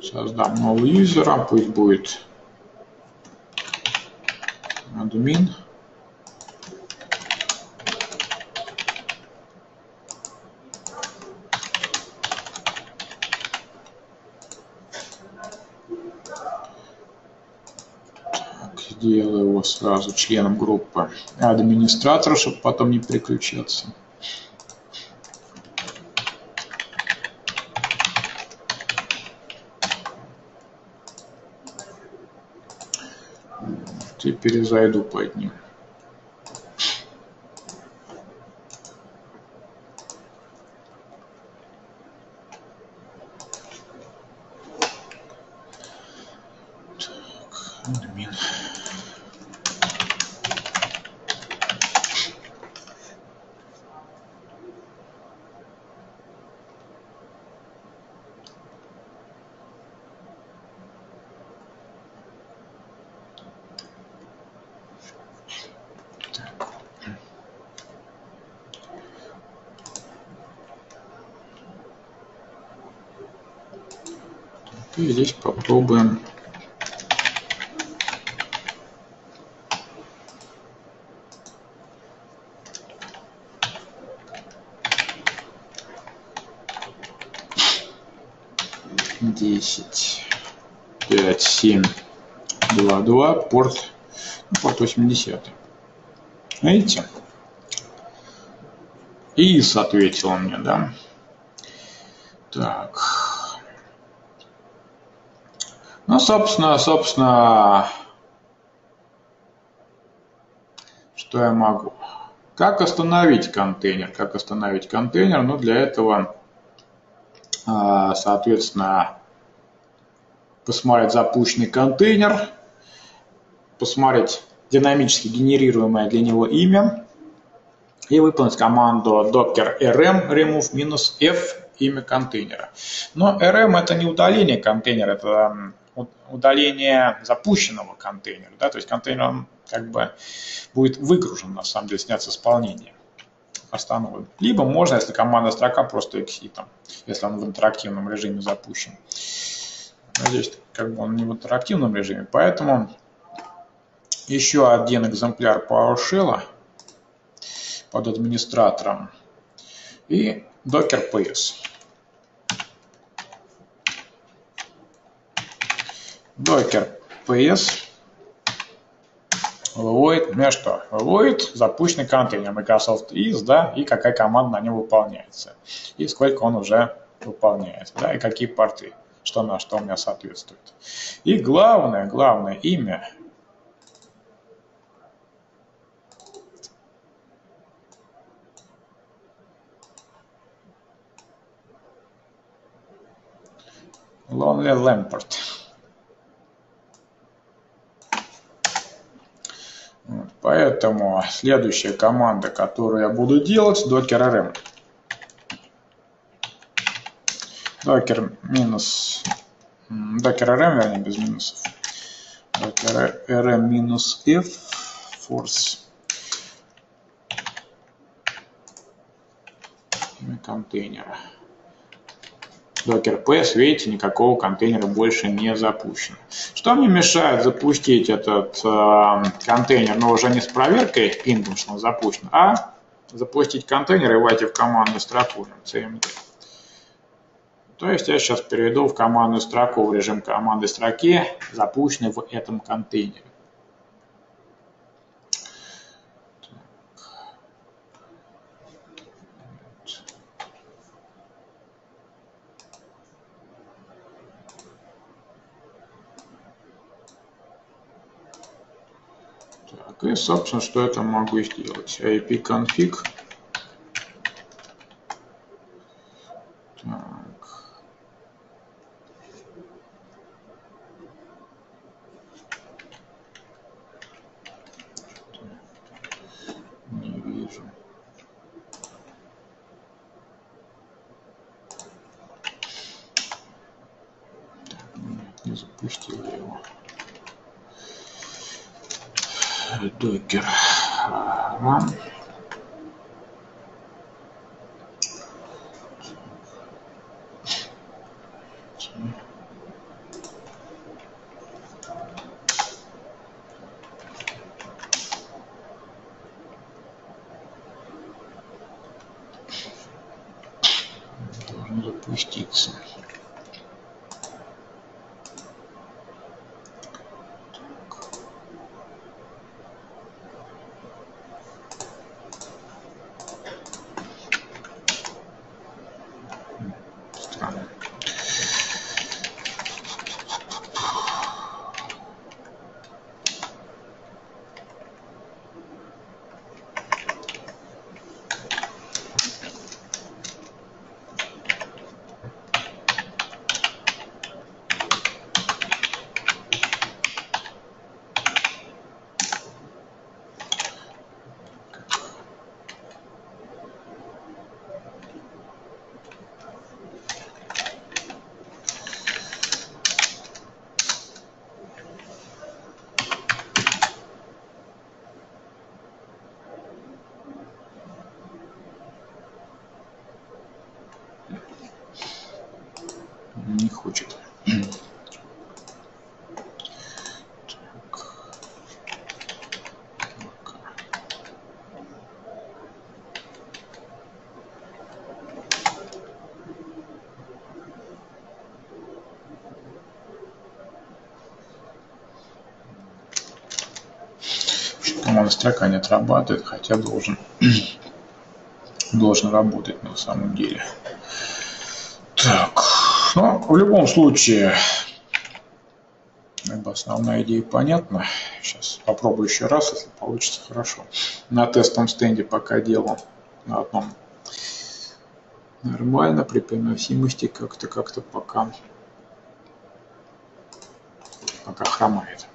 Создам новый юзера, пусть будет админ. сделаю его сразу членом группы администратора, чтобы потом не переключаться. Теперь зайду под ним. 2.2, порт, ну, порт 80. Видите? ИИС ответила мне, да. Так. Ну, собственно, собственно, что я могу? Как остановить контейнер? Как остановить контейнер? Ну, для этого, а, соответственно, посмотреть запущенный контейнер посмотреть динамически генерируемое для него имя и выполнить команду docker rm remove-f имя контейнера. Но rm это не удаление контейнера, это удаление запущенного контейнера. Да? То есть контейнер он как бы будет выгружен, на самом деле, снят с исполнения остановлен. Либо можно, если команда строка просто exit, если он в интерактивном режиме запущен. Но здесь как бы он не в интерактивном режиме, поэтому еще один экземпляр PowerShell под администратором и Docker PS. Docker PS выводит, меня что? Выводит запущенный контейнер Microsoft is, да, и какая команда на нем выполняется. И сколько он уже выполняется, да, и какие порты, что на что у меня соответствует. И главное, главное имя Lonely Lamport. Поэтому следующая команда, которую я буду делать, docker rm. Docker минус docker rm, вернее, без минусов. Docker rm минус f force контейнера. Docker PS, видите, никакого контейнера больше не запущено. Что мне мешает запустить этот э, контейнер, но уже не с проверкой пингом, что он запущен, а запустить контейнер и войти в командную строку cmd. То есть я сейчас перейду в командную строку, в режим команды строки, запущенный в этом контейнере. И, собственно, что я там могу сделать? ipconfig. Строка не отрабатывает, хотя должен должен работать на самом деле. Так. Но в любом случае, основная идея понятна. Сейчас попробую еще раз, если получится хорошо. На тестовом стенде пока делал на одном нормально, при переносимости как-то как-то пока пока хромает.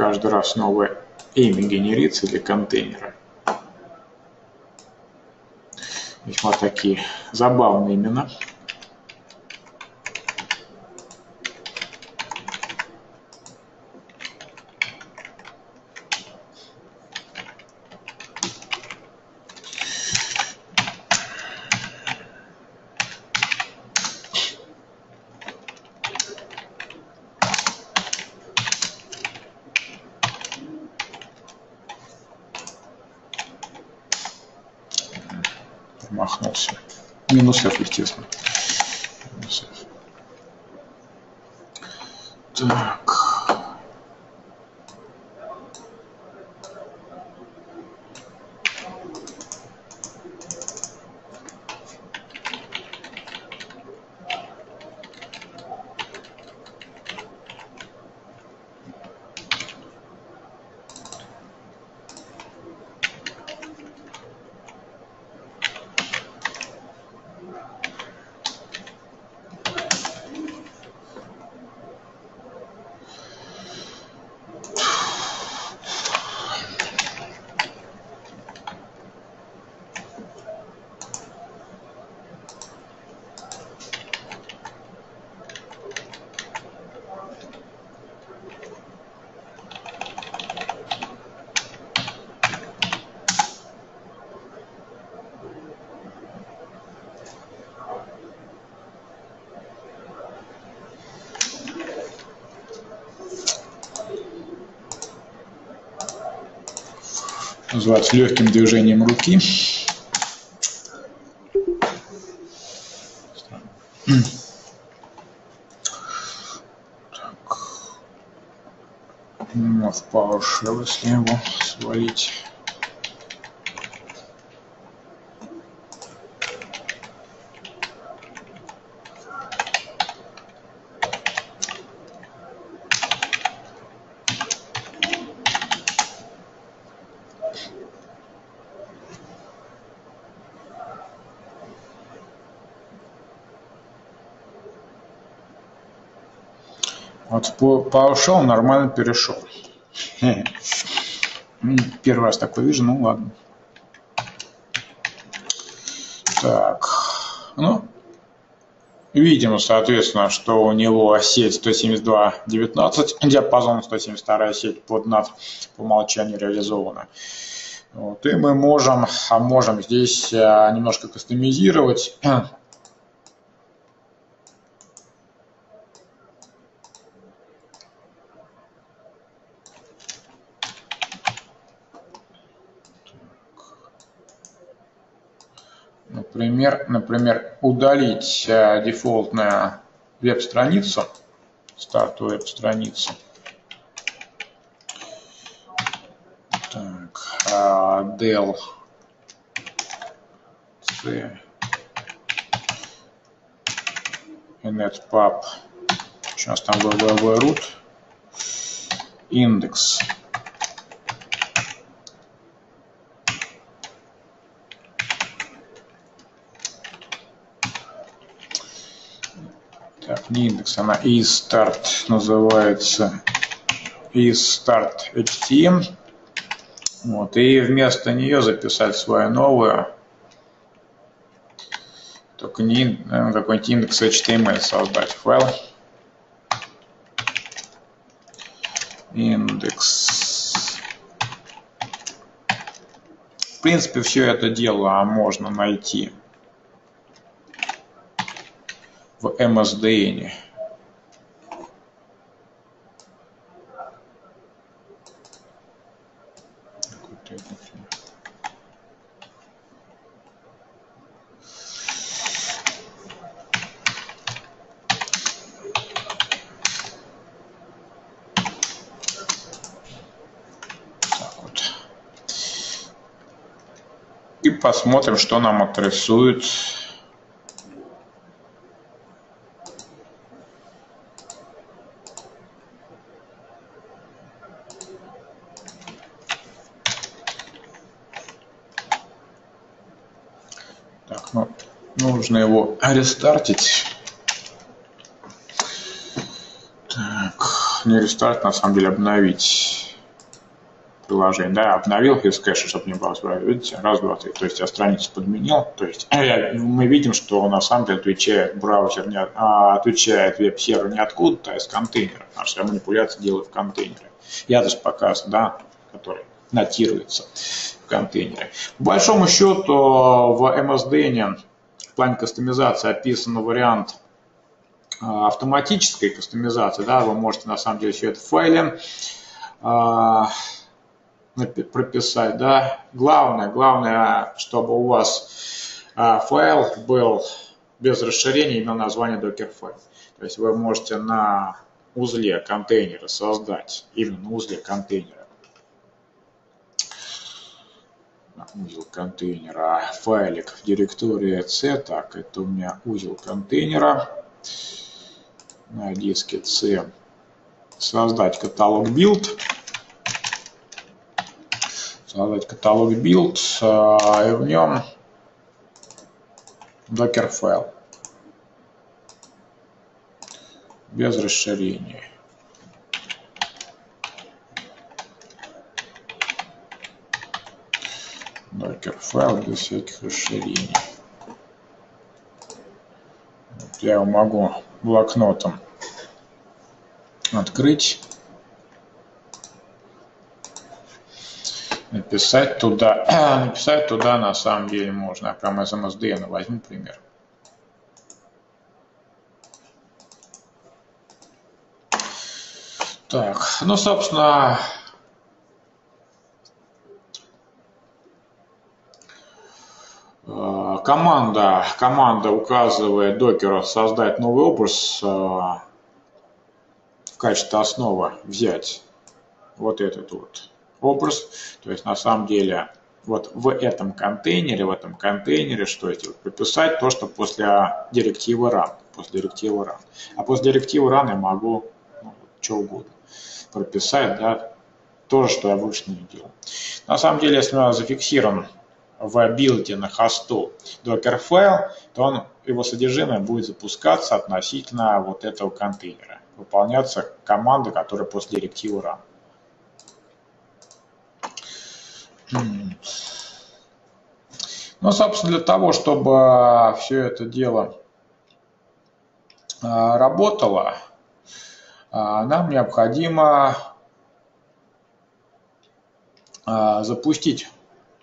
Каждый раз новое имя генерится для контейнера. Весьма такие забавные имена. промахнулся. Минус F, естественно. Минус F. Так. Называется легким движением руки. Так. В PowerShell, если его свалить. Вот пошел, нормально перешел. Первый раз такое вижу, ну ладно. Так, ну, видим, соответственно, что у него сеть 172.19, диапазон 172 сеть под NAT по умолчанию реализована. Вот, и мы можем, а можем здесь а, немножко кастомизировать Например, удалить э, дефолтную веб-страницу, старт веб-страницы. Так, а, del c netpub, сейчас там www.root, индекс не индекс, она isStart называется isStart HTM. Вот, и вместо нее записать свою новую, только не какой-нибудь индекс HTML создать файл. Индекс. В принципе, все это дело можно найти в. И посмотрим, что нам отрисует нужно его рестартить. Так, не рестарт, на самом деле обновить приложение. Да, обновил из кэша, чтобы не было Видите, раз, два, три. То есть я страницу подменил. То есть мы видим, что на самом деле отвечает браузер, не, а, отвечает веб-сервер не откуда-то, а из контейнера. Потому что я манипуляции делаю в контейнере. Я даже показываю, да, который нотируется в контейнере. По большому счету в MSDN плане кастомизации описан вариант а, автоматической кастомизации. Да, вы можете на самом деле все это в файле а, прописать. Да. Главное, главное, чтобы у вас а, файл был без расширения именно название Docker файл. То есть вы можете на узле контейнера создать, именно на узле контейнера, узел контейнера, файлик в директории C, так, это у меня узел контейнера на диске C, создать каталог build, создать каталог build, а, и в нем докер файл. Без расширения. Docker файл без всяких расширений. Я его могу блокнотом открыть. Написать туда, написать туда на самом деле можно. Я прямо из MSDN возьму пример. Так, ну, собственно, команда, команда указывает докеру создать новый образ э, в качестве основы взять вот этот вот образ. То есть на самом деле вот в этом контейнере, в этом контейнере что сделать? Прописать то, что после директивы run. После директивы run. А после директивы run я могу ну, что угодно прописать, да, то же, что я выше не делал. На самом деле, если у нас зафиксирован в билде на хосту Docker файл, то он, его содержимое будет запускаться относительно вот этого контейнера. выполняться команды, которые после директивы run. Ну, собственно, для того, чтобы все это дело а, работало, а, нам необходимо а, запустить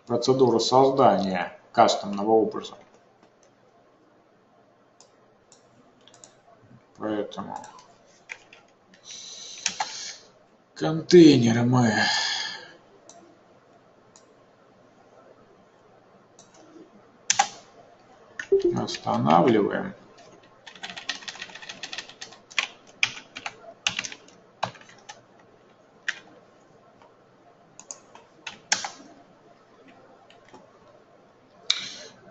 процедуру создания кастомного образа. Поэтому контейнеры мы останавливаем.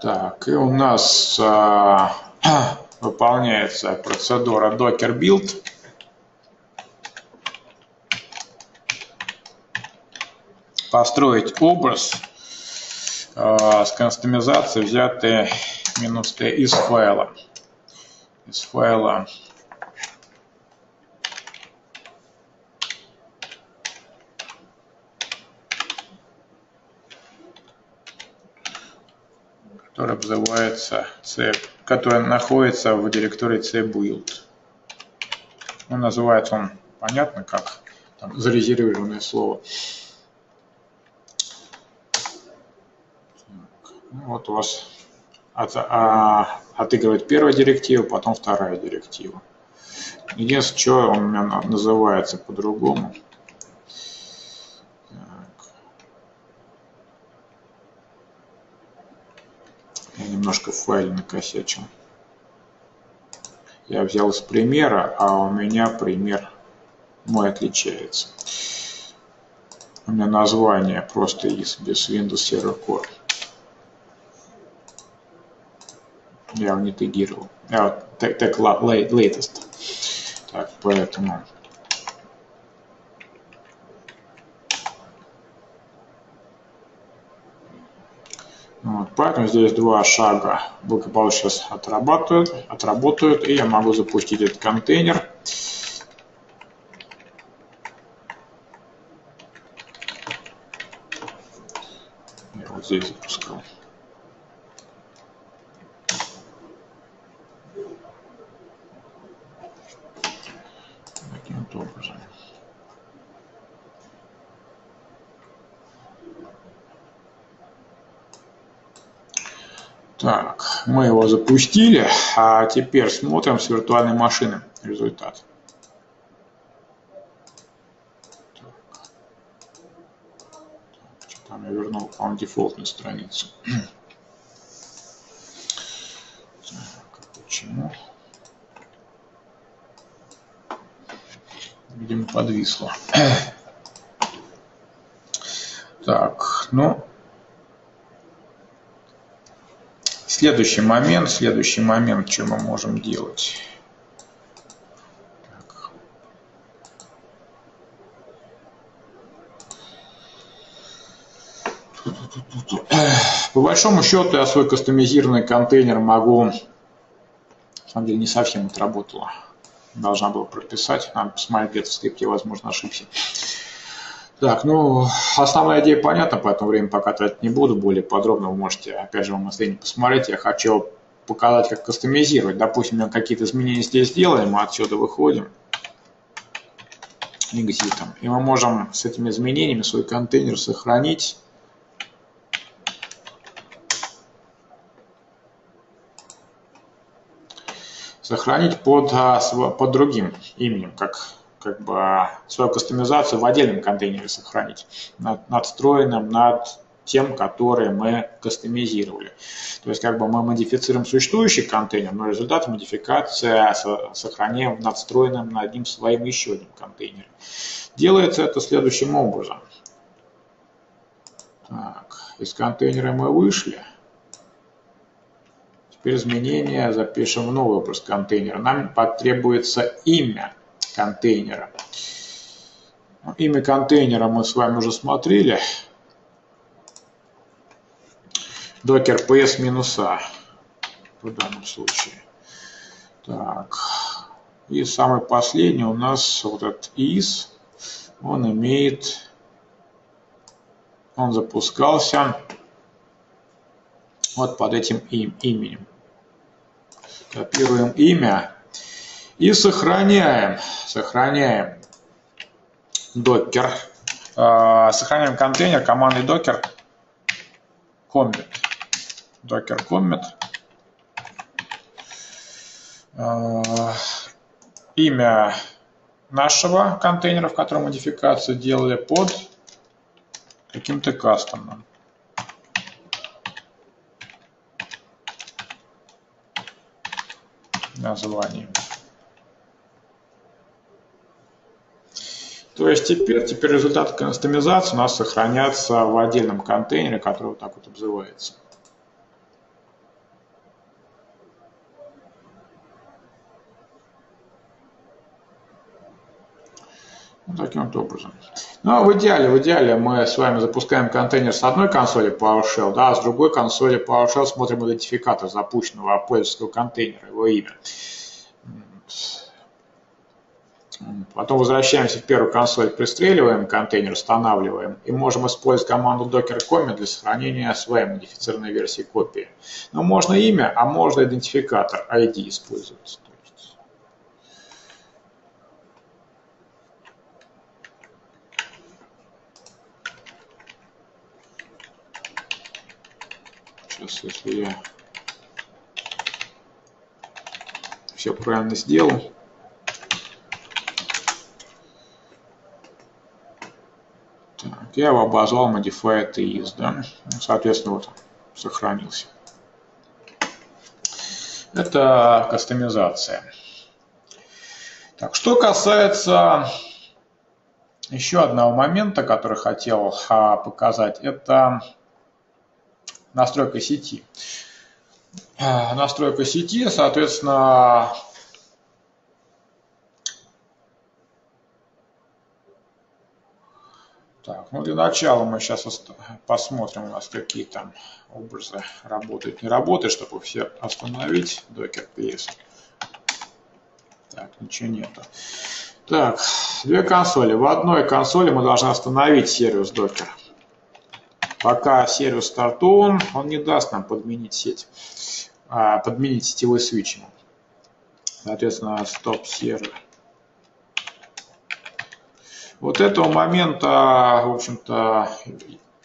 Так, и у нас а, выполняется процедура docker build. Построить образ а, с кастомизацией, взятый минус из файла. Из файла который обзывается C, который находится в директории cbuild. Ну, называется он, понятно, как там, зарезервированное слово. Ну, вот у вас от, а, отыгрывает первая директива, потом вторая директива. Единственное, что он у меня называется по-другому. Я немножко в файле накосячил. Я взял из примера, а у меня пример мой отличается. У меня название просто из без Windows Server Core. Я его не тегировал. Вот тег latest. Так, поэтому Вот, поэтому здесь два шага благополучно сейчас отрабатывают, отработают, и я могу запустить этот контейнер. Я вот здесь запускал. Таким образом. Так, мы его запустили, а теперь смотрим с виртуальной машины результат. Там я вернул, по-моему, дефолтную страницу. Так, почему? Видимо, подвисло. Так, ну, Следующий момент, следующий момент, что мы можем делать. По большому счету я свой кастомизированный контейнер могу, на самом деле не совсем отработала. Должна была прописать, надо посмотреть где-то в скрипте, возможно, ошибся. Так, ну, основная идея понятна, поэтому время пока тратить не буду. Более подробно вы можете, опять же, в настроении посмотреть. Я хочу показать, как кастомизировать. Допустим, мы какие-то изменения здесь сделаем, мы отсюда выходим. Экзитом. И мы можем с этими изменениями свой контейнер сохранить. Сохранить под, а, под другим именем, как как бы свою кастомизацию в отдельном контейнере сохранить, над, надстроенным над тем, которые мы кастомизировали. То есть как бы мы модифицируем существующий контейнер, но результат модификации сохраняем в надстроенном над ним своим еще одним контейнере. Делается это следующим образом. Так, из контейнера мы вышли. Теперь изменения запишем в новый образ контейнера. Нам потребуется имя контейнера. Ну, имя контейнера мы с вами уже смотрели. Docker PS-A в данном случае. Так, И самый последний у нас вот этот is, он имеет, он запускался вот под этим им, именем. Копируем имя и сохраняем, сохраняем докер, э, сохраняем контейнер командой докер commit, докер commit, имя нашего контейнера, в котором модификацию делали, под каким-то кастомным. названием. То есть теперь, теперь результат кастомизации у нас сохранятся в отдельном контейнере, который вот так вот обзывается. Вот таким вот образом. Ну а в идеале, в идеале мы с вами запускаем контейнер с одной консоли PowerShell, да, а с другой консоли PowerShell смотрим идентификатор запущенного пользовательского контейнера, его имя. Потом возвращаемся в первую консоль, пристреливаем контейнер, устанавливаем и можем использовать команду docker commit для сохранения своей модифицированной версии копии. Но можно имя, а можно идентификатор ID использовать. Сейчас, если я все правильно сделал, я его обозвал modified is, да, соответственно, вот сохранился. Это кастомизация. Так, что касается еще одного момента, который хотел а, показать, это настройка сети. А, настройка сети, соответственно, Так, ну для начала мы сейчас посмотрим у нас какие там образы работают, не работают, чтобы все остановить. Docker PS. Так, ничего нету. Так, две консоли. В одной консоли мы должны остановить сервис Docker. Пока сервис стартован, он не даст нам подменить сеть, а, подменить сетевой свитч. Соответственно, стоп-сервер. Вот этого момента, в общем-то,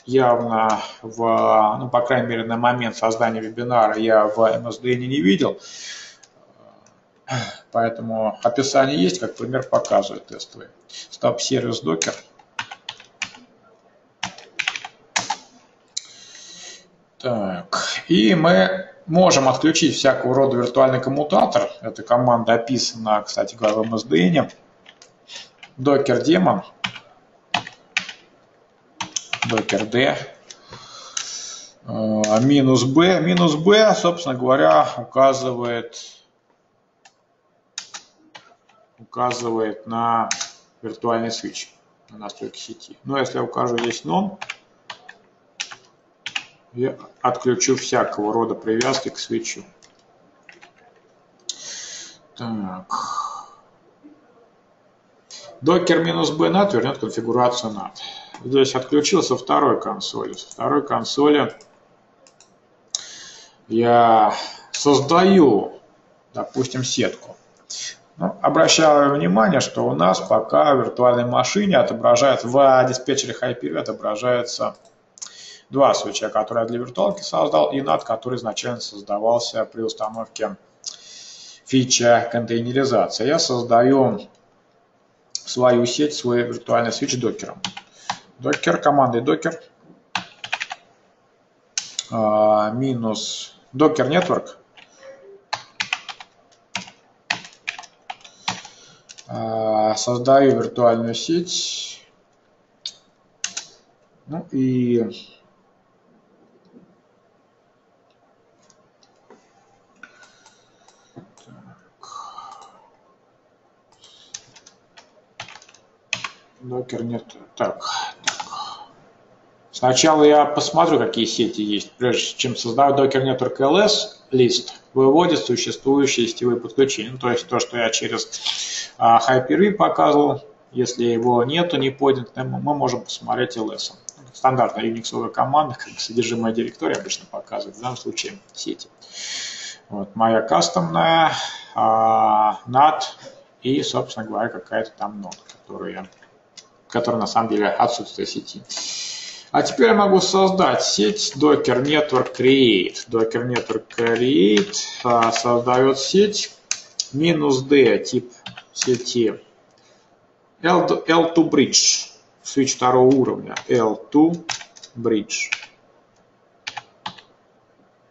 явно в, ну, по крайней мере, на момент создания вебинара я в MSDN не видел. Поэтому описание есть, как пример показывает тестовый. Стоп-сервис докер. Так, и мы можем отключить всякого рода виртуальный коммутатор. Эта команда описана, кстати говоря, в MSDN docker daemon docker d минус b. Минус b, собственно говоря, указывает, указывает на виртуальный свич, на настройки сети. Но если я укажу здесь non, я отключу всякого рода привязки к свечу. Так. Docker минус B NAT вернет конфигурацию NAT. Здесь отключился второй консоли. Со второй консоли я создаю, допустим, сетку. Ну, обращаю внимание, что у нас пока в виртуальной машине отображается в диспетчере Hyper отображается два свеча, которые я для виртуалки создал, и NAT, который изначально создавался при установке фича контейнеризации. Я создаю свою сеть, свой виртуальный свич докером. Докер, командой докер. А, минус докер network а, создаю виртуальную сеть. Ну и Докер нет. Так, так. Сначала я посмотрю, какие сети есть, прежде чем создавать Docker Network LS. list выводит существующие сетевые подключения. Ну, то есть то, что я через а, Hyper-V показывал, если его нету, не поднят, мы можем посмотреть LS. Стандартная Unix команда, как содержимое директории обычно показывает, в данном случае сети. Вот моя кастомная, а, NAT и, собственно говоря, какая-то там нода, которая, которая на самом деле отсутствие сети. А теперь я могу создать сеть Docker Network Create. Docker Network Create а, создает сеть минус D тип сети L2, L2 Bridge, switch второго уровня, L2 Bridge.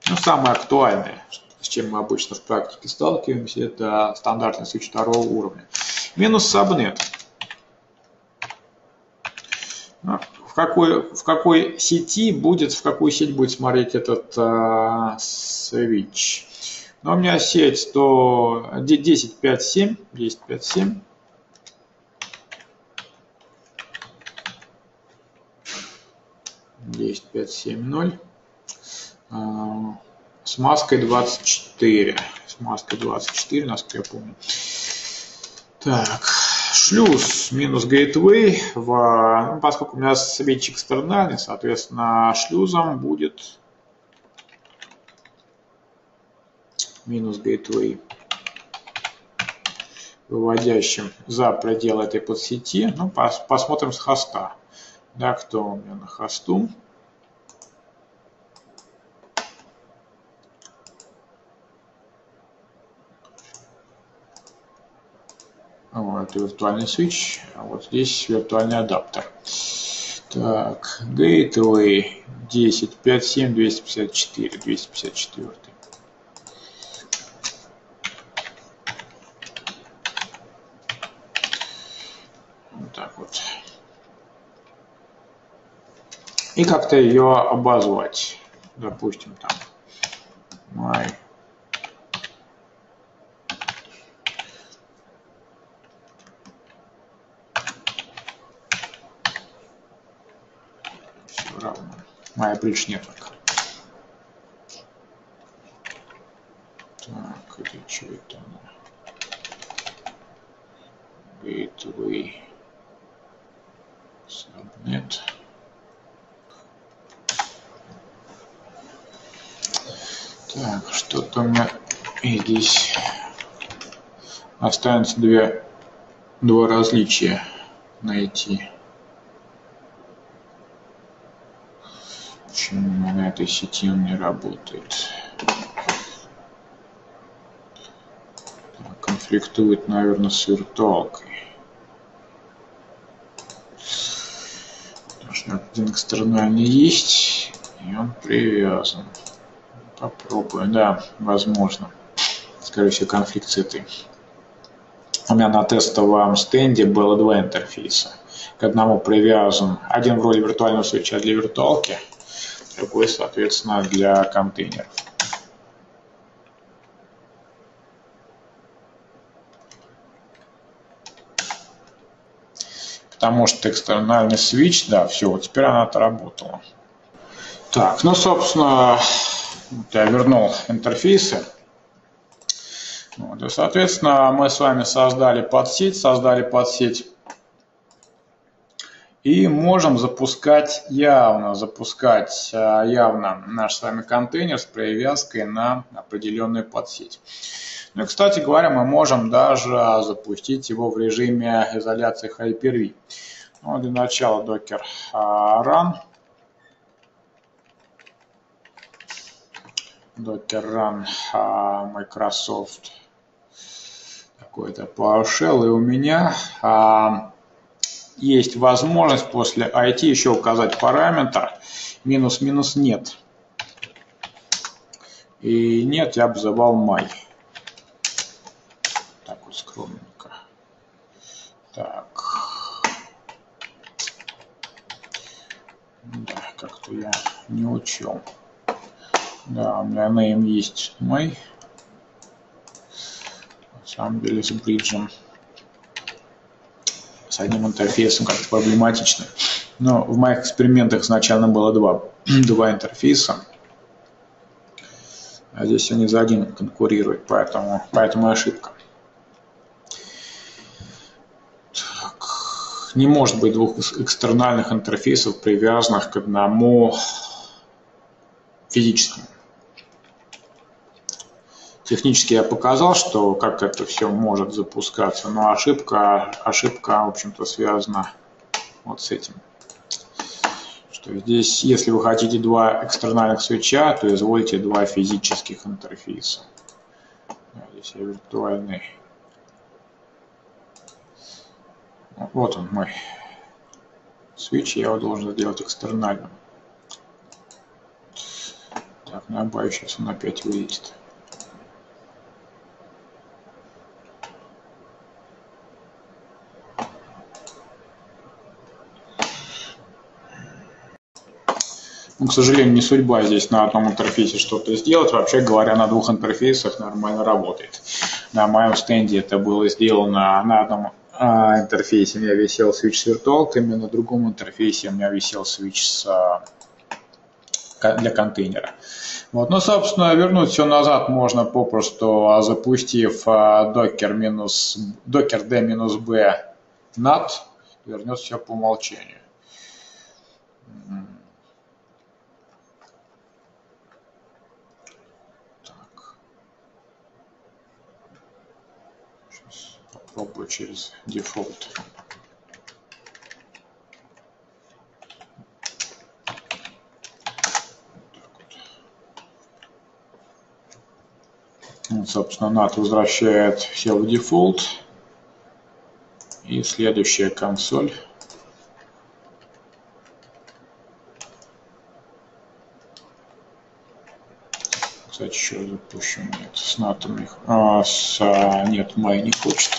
Ну, самое актуальное, с чем мы обычно в практике сталкиваемся, это стандартный switch второго уровня. Минус subnet. Ну, в какой, в какой сети будет, в какую сеть будет смотреть этот uh, switch? Но у меня сеть 100, 10.5.7, 10.5.7. Десять пять семь ноль с маской 24 с маской 24 насколько я помню так шлюз минус гейтвей в, ну, поскольку у меня свечи экстернальный соответственно шлюзом будет минус gateway, выводящим за пределы этой подсети. Ну, пос посмотрим с хоста. Да, кто у меня на хосту. Вот, виртуальный switch, а вот здесь виртуальный адаптер. Так, Gateway 10, 5, 7, 254, 254. и как-то ее обозвать. Допустим, там my все равно. My Bridge Network. Так, или что это? Gateway Subnet. Так, что-то мы здесь останется две, два различия найти. Почему на этой он не работает? Конфликтует, наверное, с виртуалкой. Потому что один экстернальный есть, и он привязан. Попробую, да, возможно. Скорее всего, конфликт с этой. У меня на тестовом стенде было два интерфейса. К одному привязан один в роли виртуального свеча для виртуалки, другой, соответственно, для контейнеров. Потому что экстернальный свич, да, все, вот теперь она отработала. Так, ну, собственно, я вернул интерфейсы. Вот, и, соответственно, мы с вами создали подсеть, создали подсеть и можем запускать явно, запускать а, явно наш с вами контейнер с привязкой на определенную подсеть. Ну и, кстати говоря, мы можем даже запустить его в режиме изоляции Hyper-V. Ну, для начала docker run docker run Microsoft какой-то PowerShell, и у меня а, есть возможность после IT еще указать параметр минус-минус нет. И нет я обзывал my. Так вот скромненько. Так. Да, как-то я не учел. Да, у меня name есть мой. На самом деле с бриджем. Одним интерфейсом как-то проблематично. Но в моих экспериментах изначально было два, два интерфейса. А здесь они за один конкурируют, поэтому, поэтому ошибка. Так. Не может быть двух экстернальных интерфейсов, привязанных к одному физическому. Технически я показал, что как это все может запускаться, но ошибка, ошибка в общем-то, связана вот с этим. Что здесь, если вы хотите два экстернальных свеча, то извольте два физических интерфейса. Здесь я виртуальный. Вот он мой свич, я его должен сделать экстернальным. Так, добавить, сейчас он опять вылетит. Ну, к сожалению, не судьба здесь на одном интерфейсе что-то сделать. Вообще говоря, на двух интерфейсах нормально работает. На моем стенде это было сделано на одном а, интерфейсе у меня висел switch с виртуалками, на другом интерфейсе у меня висел switch с, а, для контейнера. Вот. Ну, собственно, вернуть все назад можно попросту а, запустив docker минус docker d минус b nat, вернет все по умолчанию. Попробую через дефолт. Вот, собственно, NAT возвращает все в дефолт. И следующая консоль. Кстати, еще запущу. Нет, с NAT а, с, а, нет, май не хочет.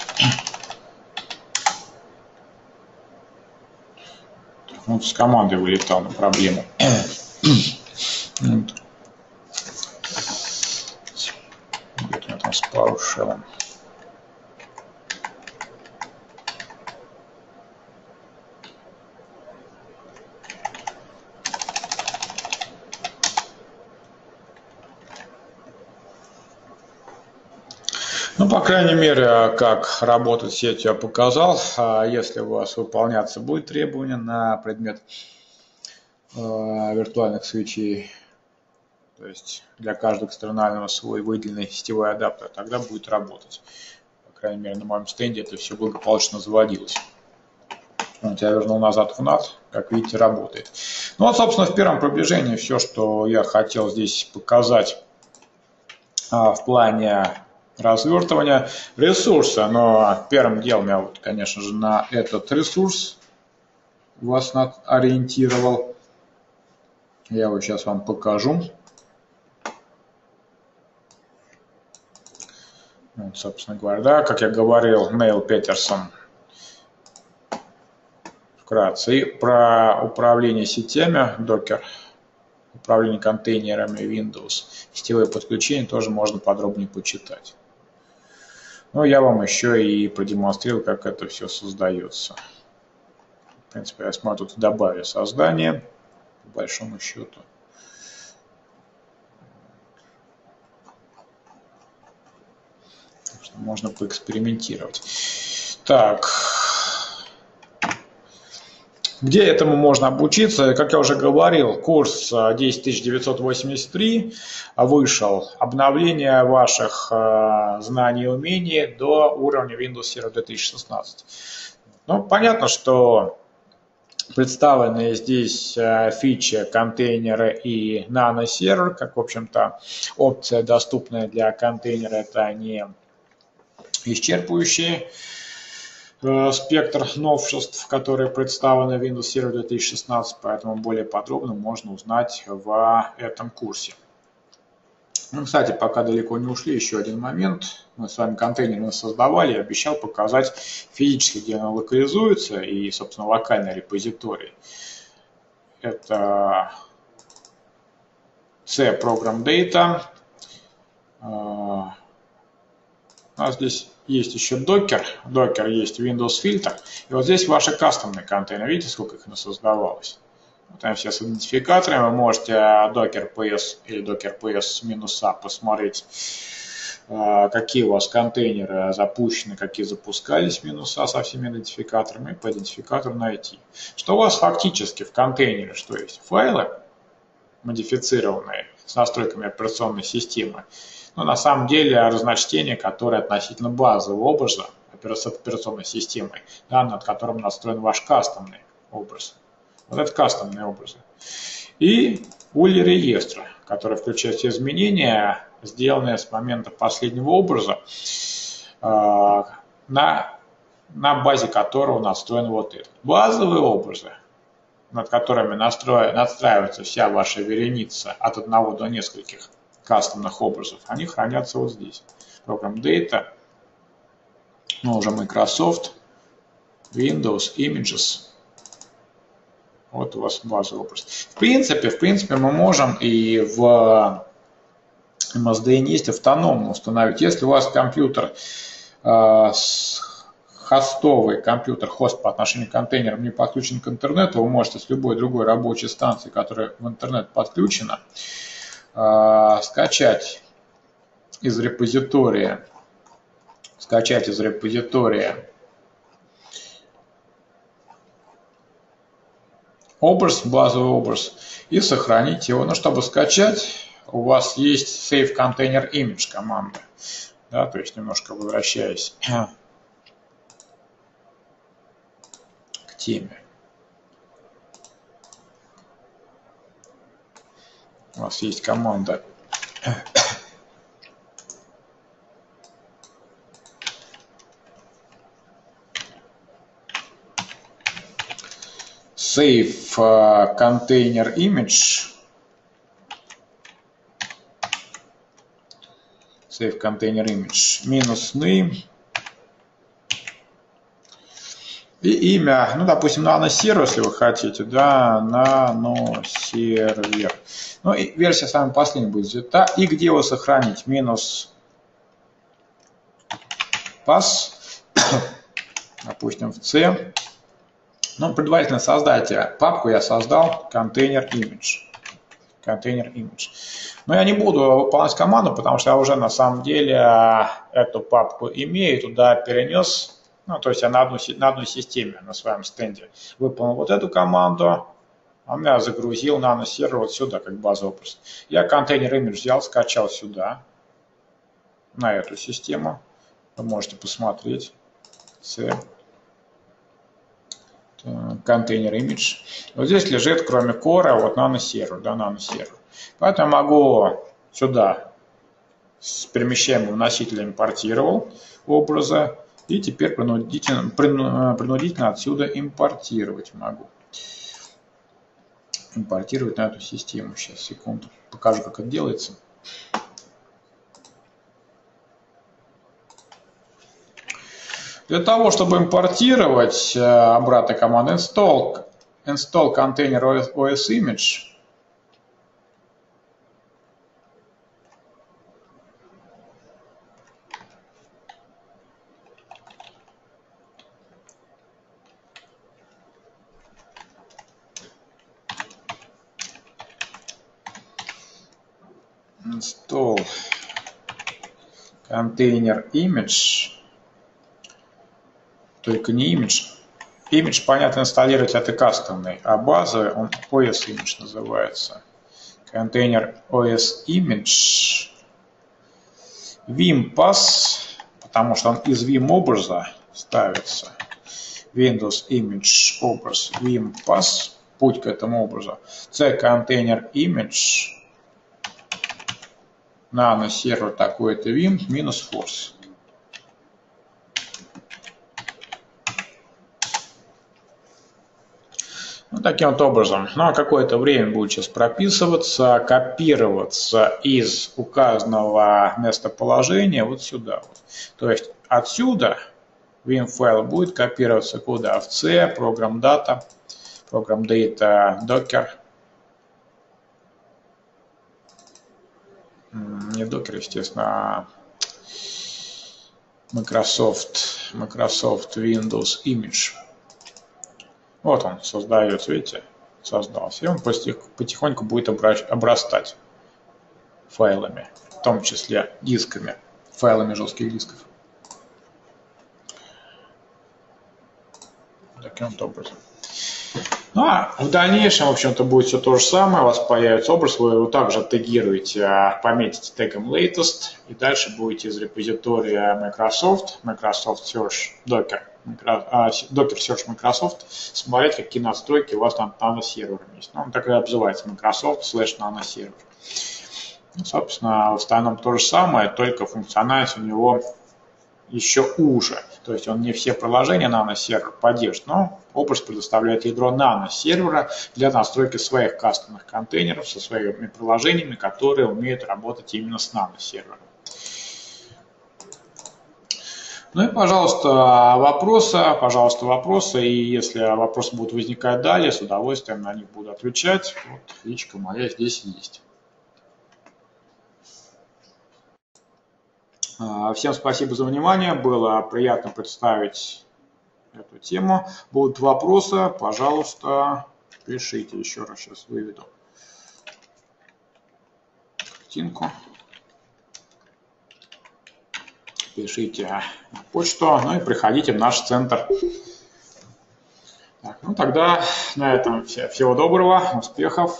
Вот с командой вылетал на проблему. Где-то там с PowerShell. Ну, по крайней мере, как работать сетью я показал. А если у вас выполняться будет требование на предмет э, виртуальных свечей, то есть для каждого экстернального свой выделенный сетевой адаптер, тогда будет работать. По крайней мере, на моем стенде это все благополучно заводилось. Вот я вернул назад в NAT, как видите, работает. Ну вот, собственно, в первом приближении все, что я хотел здесь показать а, в плане развертывания ресурса. Но первым делом я, вот, конечно же, на этот ресурс вас ориентировал. Я его сейчас вам покажу. Вот, собственно говоря, да, как я говорил, Нейл Петерсон вкратце. И про управление сетями, докер, управление контейнерами Windows, сетевые подключения тоже можно подробнее почитать. Но я вам еще и продемонстрирую, как это все создается. В принципе, я смотрю, тут добавлю создание, по большому счету. Так что можно поэкспериментировать. Так, где этому можно обучиться? Как я уже говорил, курс 10983 а, вышел. Обновление ваших а, знаний и умений до уровня Windows Server 2016. Ну, понятно, что представленные здесь фичи контейнеры и нано-сервер, как, в общем-то, опция, доступная для контейнера, это не исчерпывающие Э, спектр новшеств, которые представлены в Windows Server 2016, поэтому более подробно можно узнать в этом курсе. Ну, кстати, пока далеко не ушли, еще один момент. Мы с вами контейнеры создавали, я обещал показать физически, где он локализуется и, собственно, локальный репозиторий. Это C Program Data. Э, у нас здесь есть еще Docker, Docker есть Windows фильтр, и вот здесь ваши кастомные контейнеры, видите, сколько их создавалось. Вот они все с идентификаторами. Вы можете docker ps или docker ps минус a посмотреть, а, какие у вас контейнеры запущены, какие запускались минуса со всеми идентификаторами, и по идентификатору найти. Что у вас фактически в контейнере, что есть? Файлы модифицированные с настройками операционной системы, но на самом деле разночтение, которое относительно базового образа с операционной системой, да, над которым настроен ваш кастомный образ. Вот это кастомные образы. И ули реестра, который включает все изменения, сделанные с момента последнего образа, а, на, на базе которого настроен вот этот. Базовые образы, над которыми настроя, надстраивается вся ваша вереница от одного до нескольких кастомных образов, они хранятся вот здесь. Program Data, ну уже Microsoft, Windows, Images. Вот у вас базовый образ. В принципе, в принципе, мы можем и в MSDN есть автономно установить. Если у вас компьютер э, хостовый компьютер, хост по отношению к контейнерам не подключен к интернету, вы можете с любой другой рабочей станции, которая в интернет подключена, скачать из репозитория, скачать из репозитория образ, базовый образ, и сохранить его. Но чтобы скачать, у вас есть save container image команда. Да, то есть немножко возвращаясь к теме. У вас есть команда. Save uh, container image. Save container image. Минус name. И имя, ну, допустим, наносервер, если вы хотите, да, наносервер. Ну и версия самая последняя будет взята. И где его сохранить? Минус пас, допустим, в C. Ну, предварительно создать папку я создал контейнер image. Контейнер image. Но я не буду выполнять команду, потому что я уже на самом деле эту папку имею, туда перенес. Ну, то есть я на, одну, на одной системе, на своем стенде выполнил вот эту команду, а меня загрузил наносервер вот сюда, как базовый вопрос. Я контейнер image взял, скачал сюда, на эту систему. Вы можете посмотреть. C. Контейнер image. Вот здесь лежит, кроме кора, вот наносервер, да, наносервер. Поэтому могу сюда с перемещаемым носителем импортировал образа. И теперь принудительно, принудительно отсюда импортировать могу импортировать на эту систему. Сейчас, секунду, покажу, как это делается. Для того, чтобы импортировать э, обратно команду install, install container OS image, install контейнер image, только не image. Image, понятно, инсталлировать это кастомный, а базовый, он OS image называется. Контейнер OS image. Vim pass, потому что он из Vim образа ставится. Windows image образ Vim pass, путь к этому образу. C контейнер image nano сервер такой-то vim минус force. Ну, таким вот образом. Ну, а какое-то время будет сейчас прописываться, копироваться из указанного местоположения вот сюда. Вот. То есть отсюда vim файл будет копироваться куда? В C, программ data, программ data, docker, не Docker, естественно, а Microsoft, Microsoft Windows Image. Вот он создается, видите, создался. И он потихоньку будет обрастать файлами, в том числе дисками, файлами жестких дисков. Таким вот образом. Ну а в дальнейшем, в общем-то, будет все то же самое. У вас появится образ, вы его также тегируете, а, пометите тегом latest, и дальше будете из репозитория Microsoft, Microsoft Search Docker, а, Docker Search Microsoft, смотреть, какие настройки у вас там нано-сервером есть. Ну, он так и обзывается Microsoft slash nano-сервер. Ну, собственно, в остальном то же самое, только функциональность у него еще уже. То есть он не все приложения нано-сервер поддержит, но Opus предоставляет ядро нано-сервера для настройки своих кастомных контейнеров со своими приложениями, которые умеют работать именно с нано-сервером. Ну и, пожалуйста, вопросы, пожалуйста, вопросы. И если вопросы будут возникать далее, с удовольствием на них буду отвечать. Вот личка моя здесь есть. Всем спасибо за внимание. Было приятно представить эту тему. Будут вопросы, пожалуйста, пишите. Еще раз сейчас выведу картинку. Пишите на почту, ну и приходите в наш центр. Так, ну тогда на этом все. Всего доброго, успехов.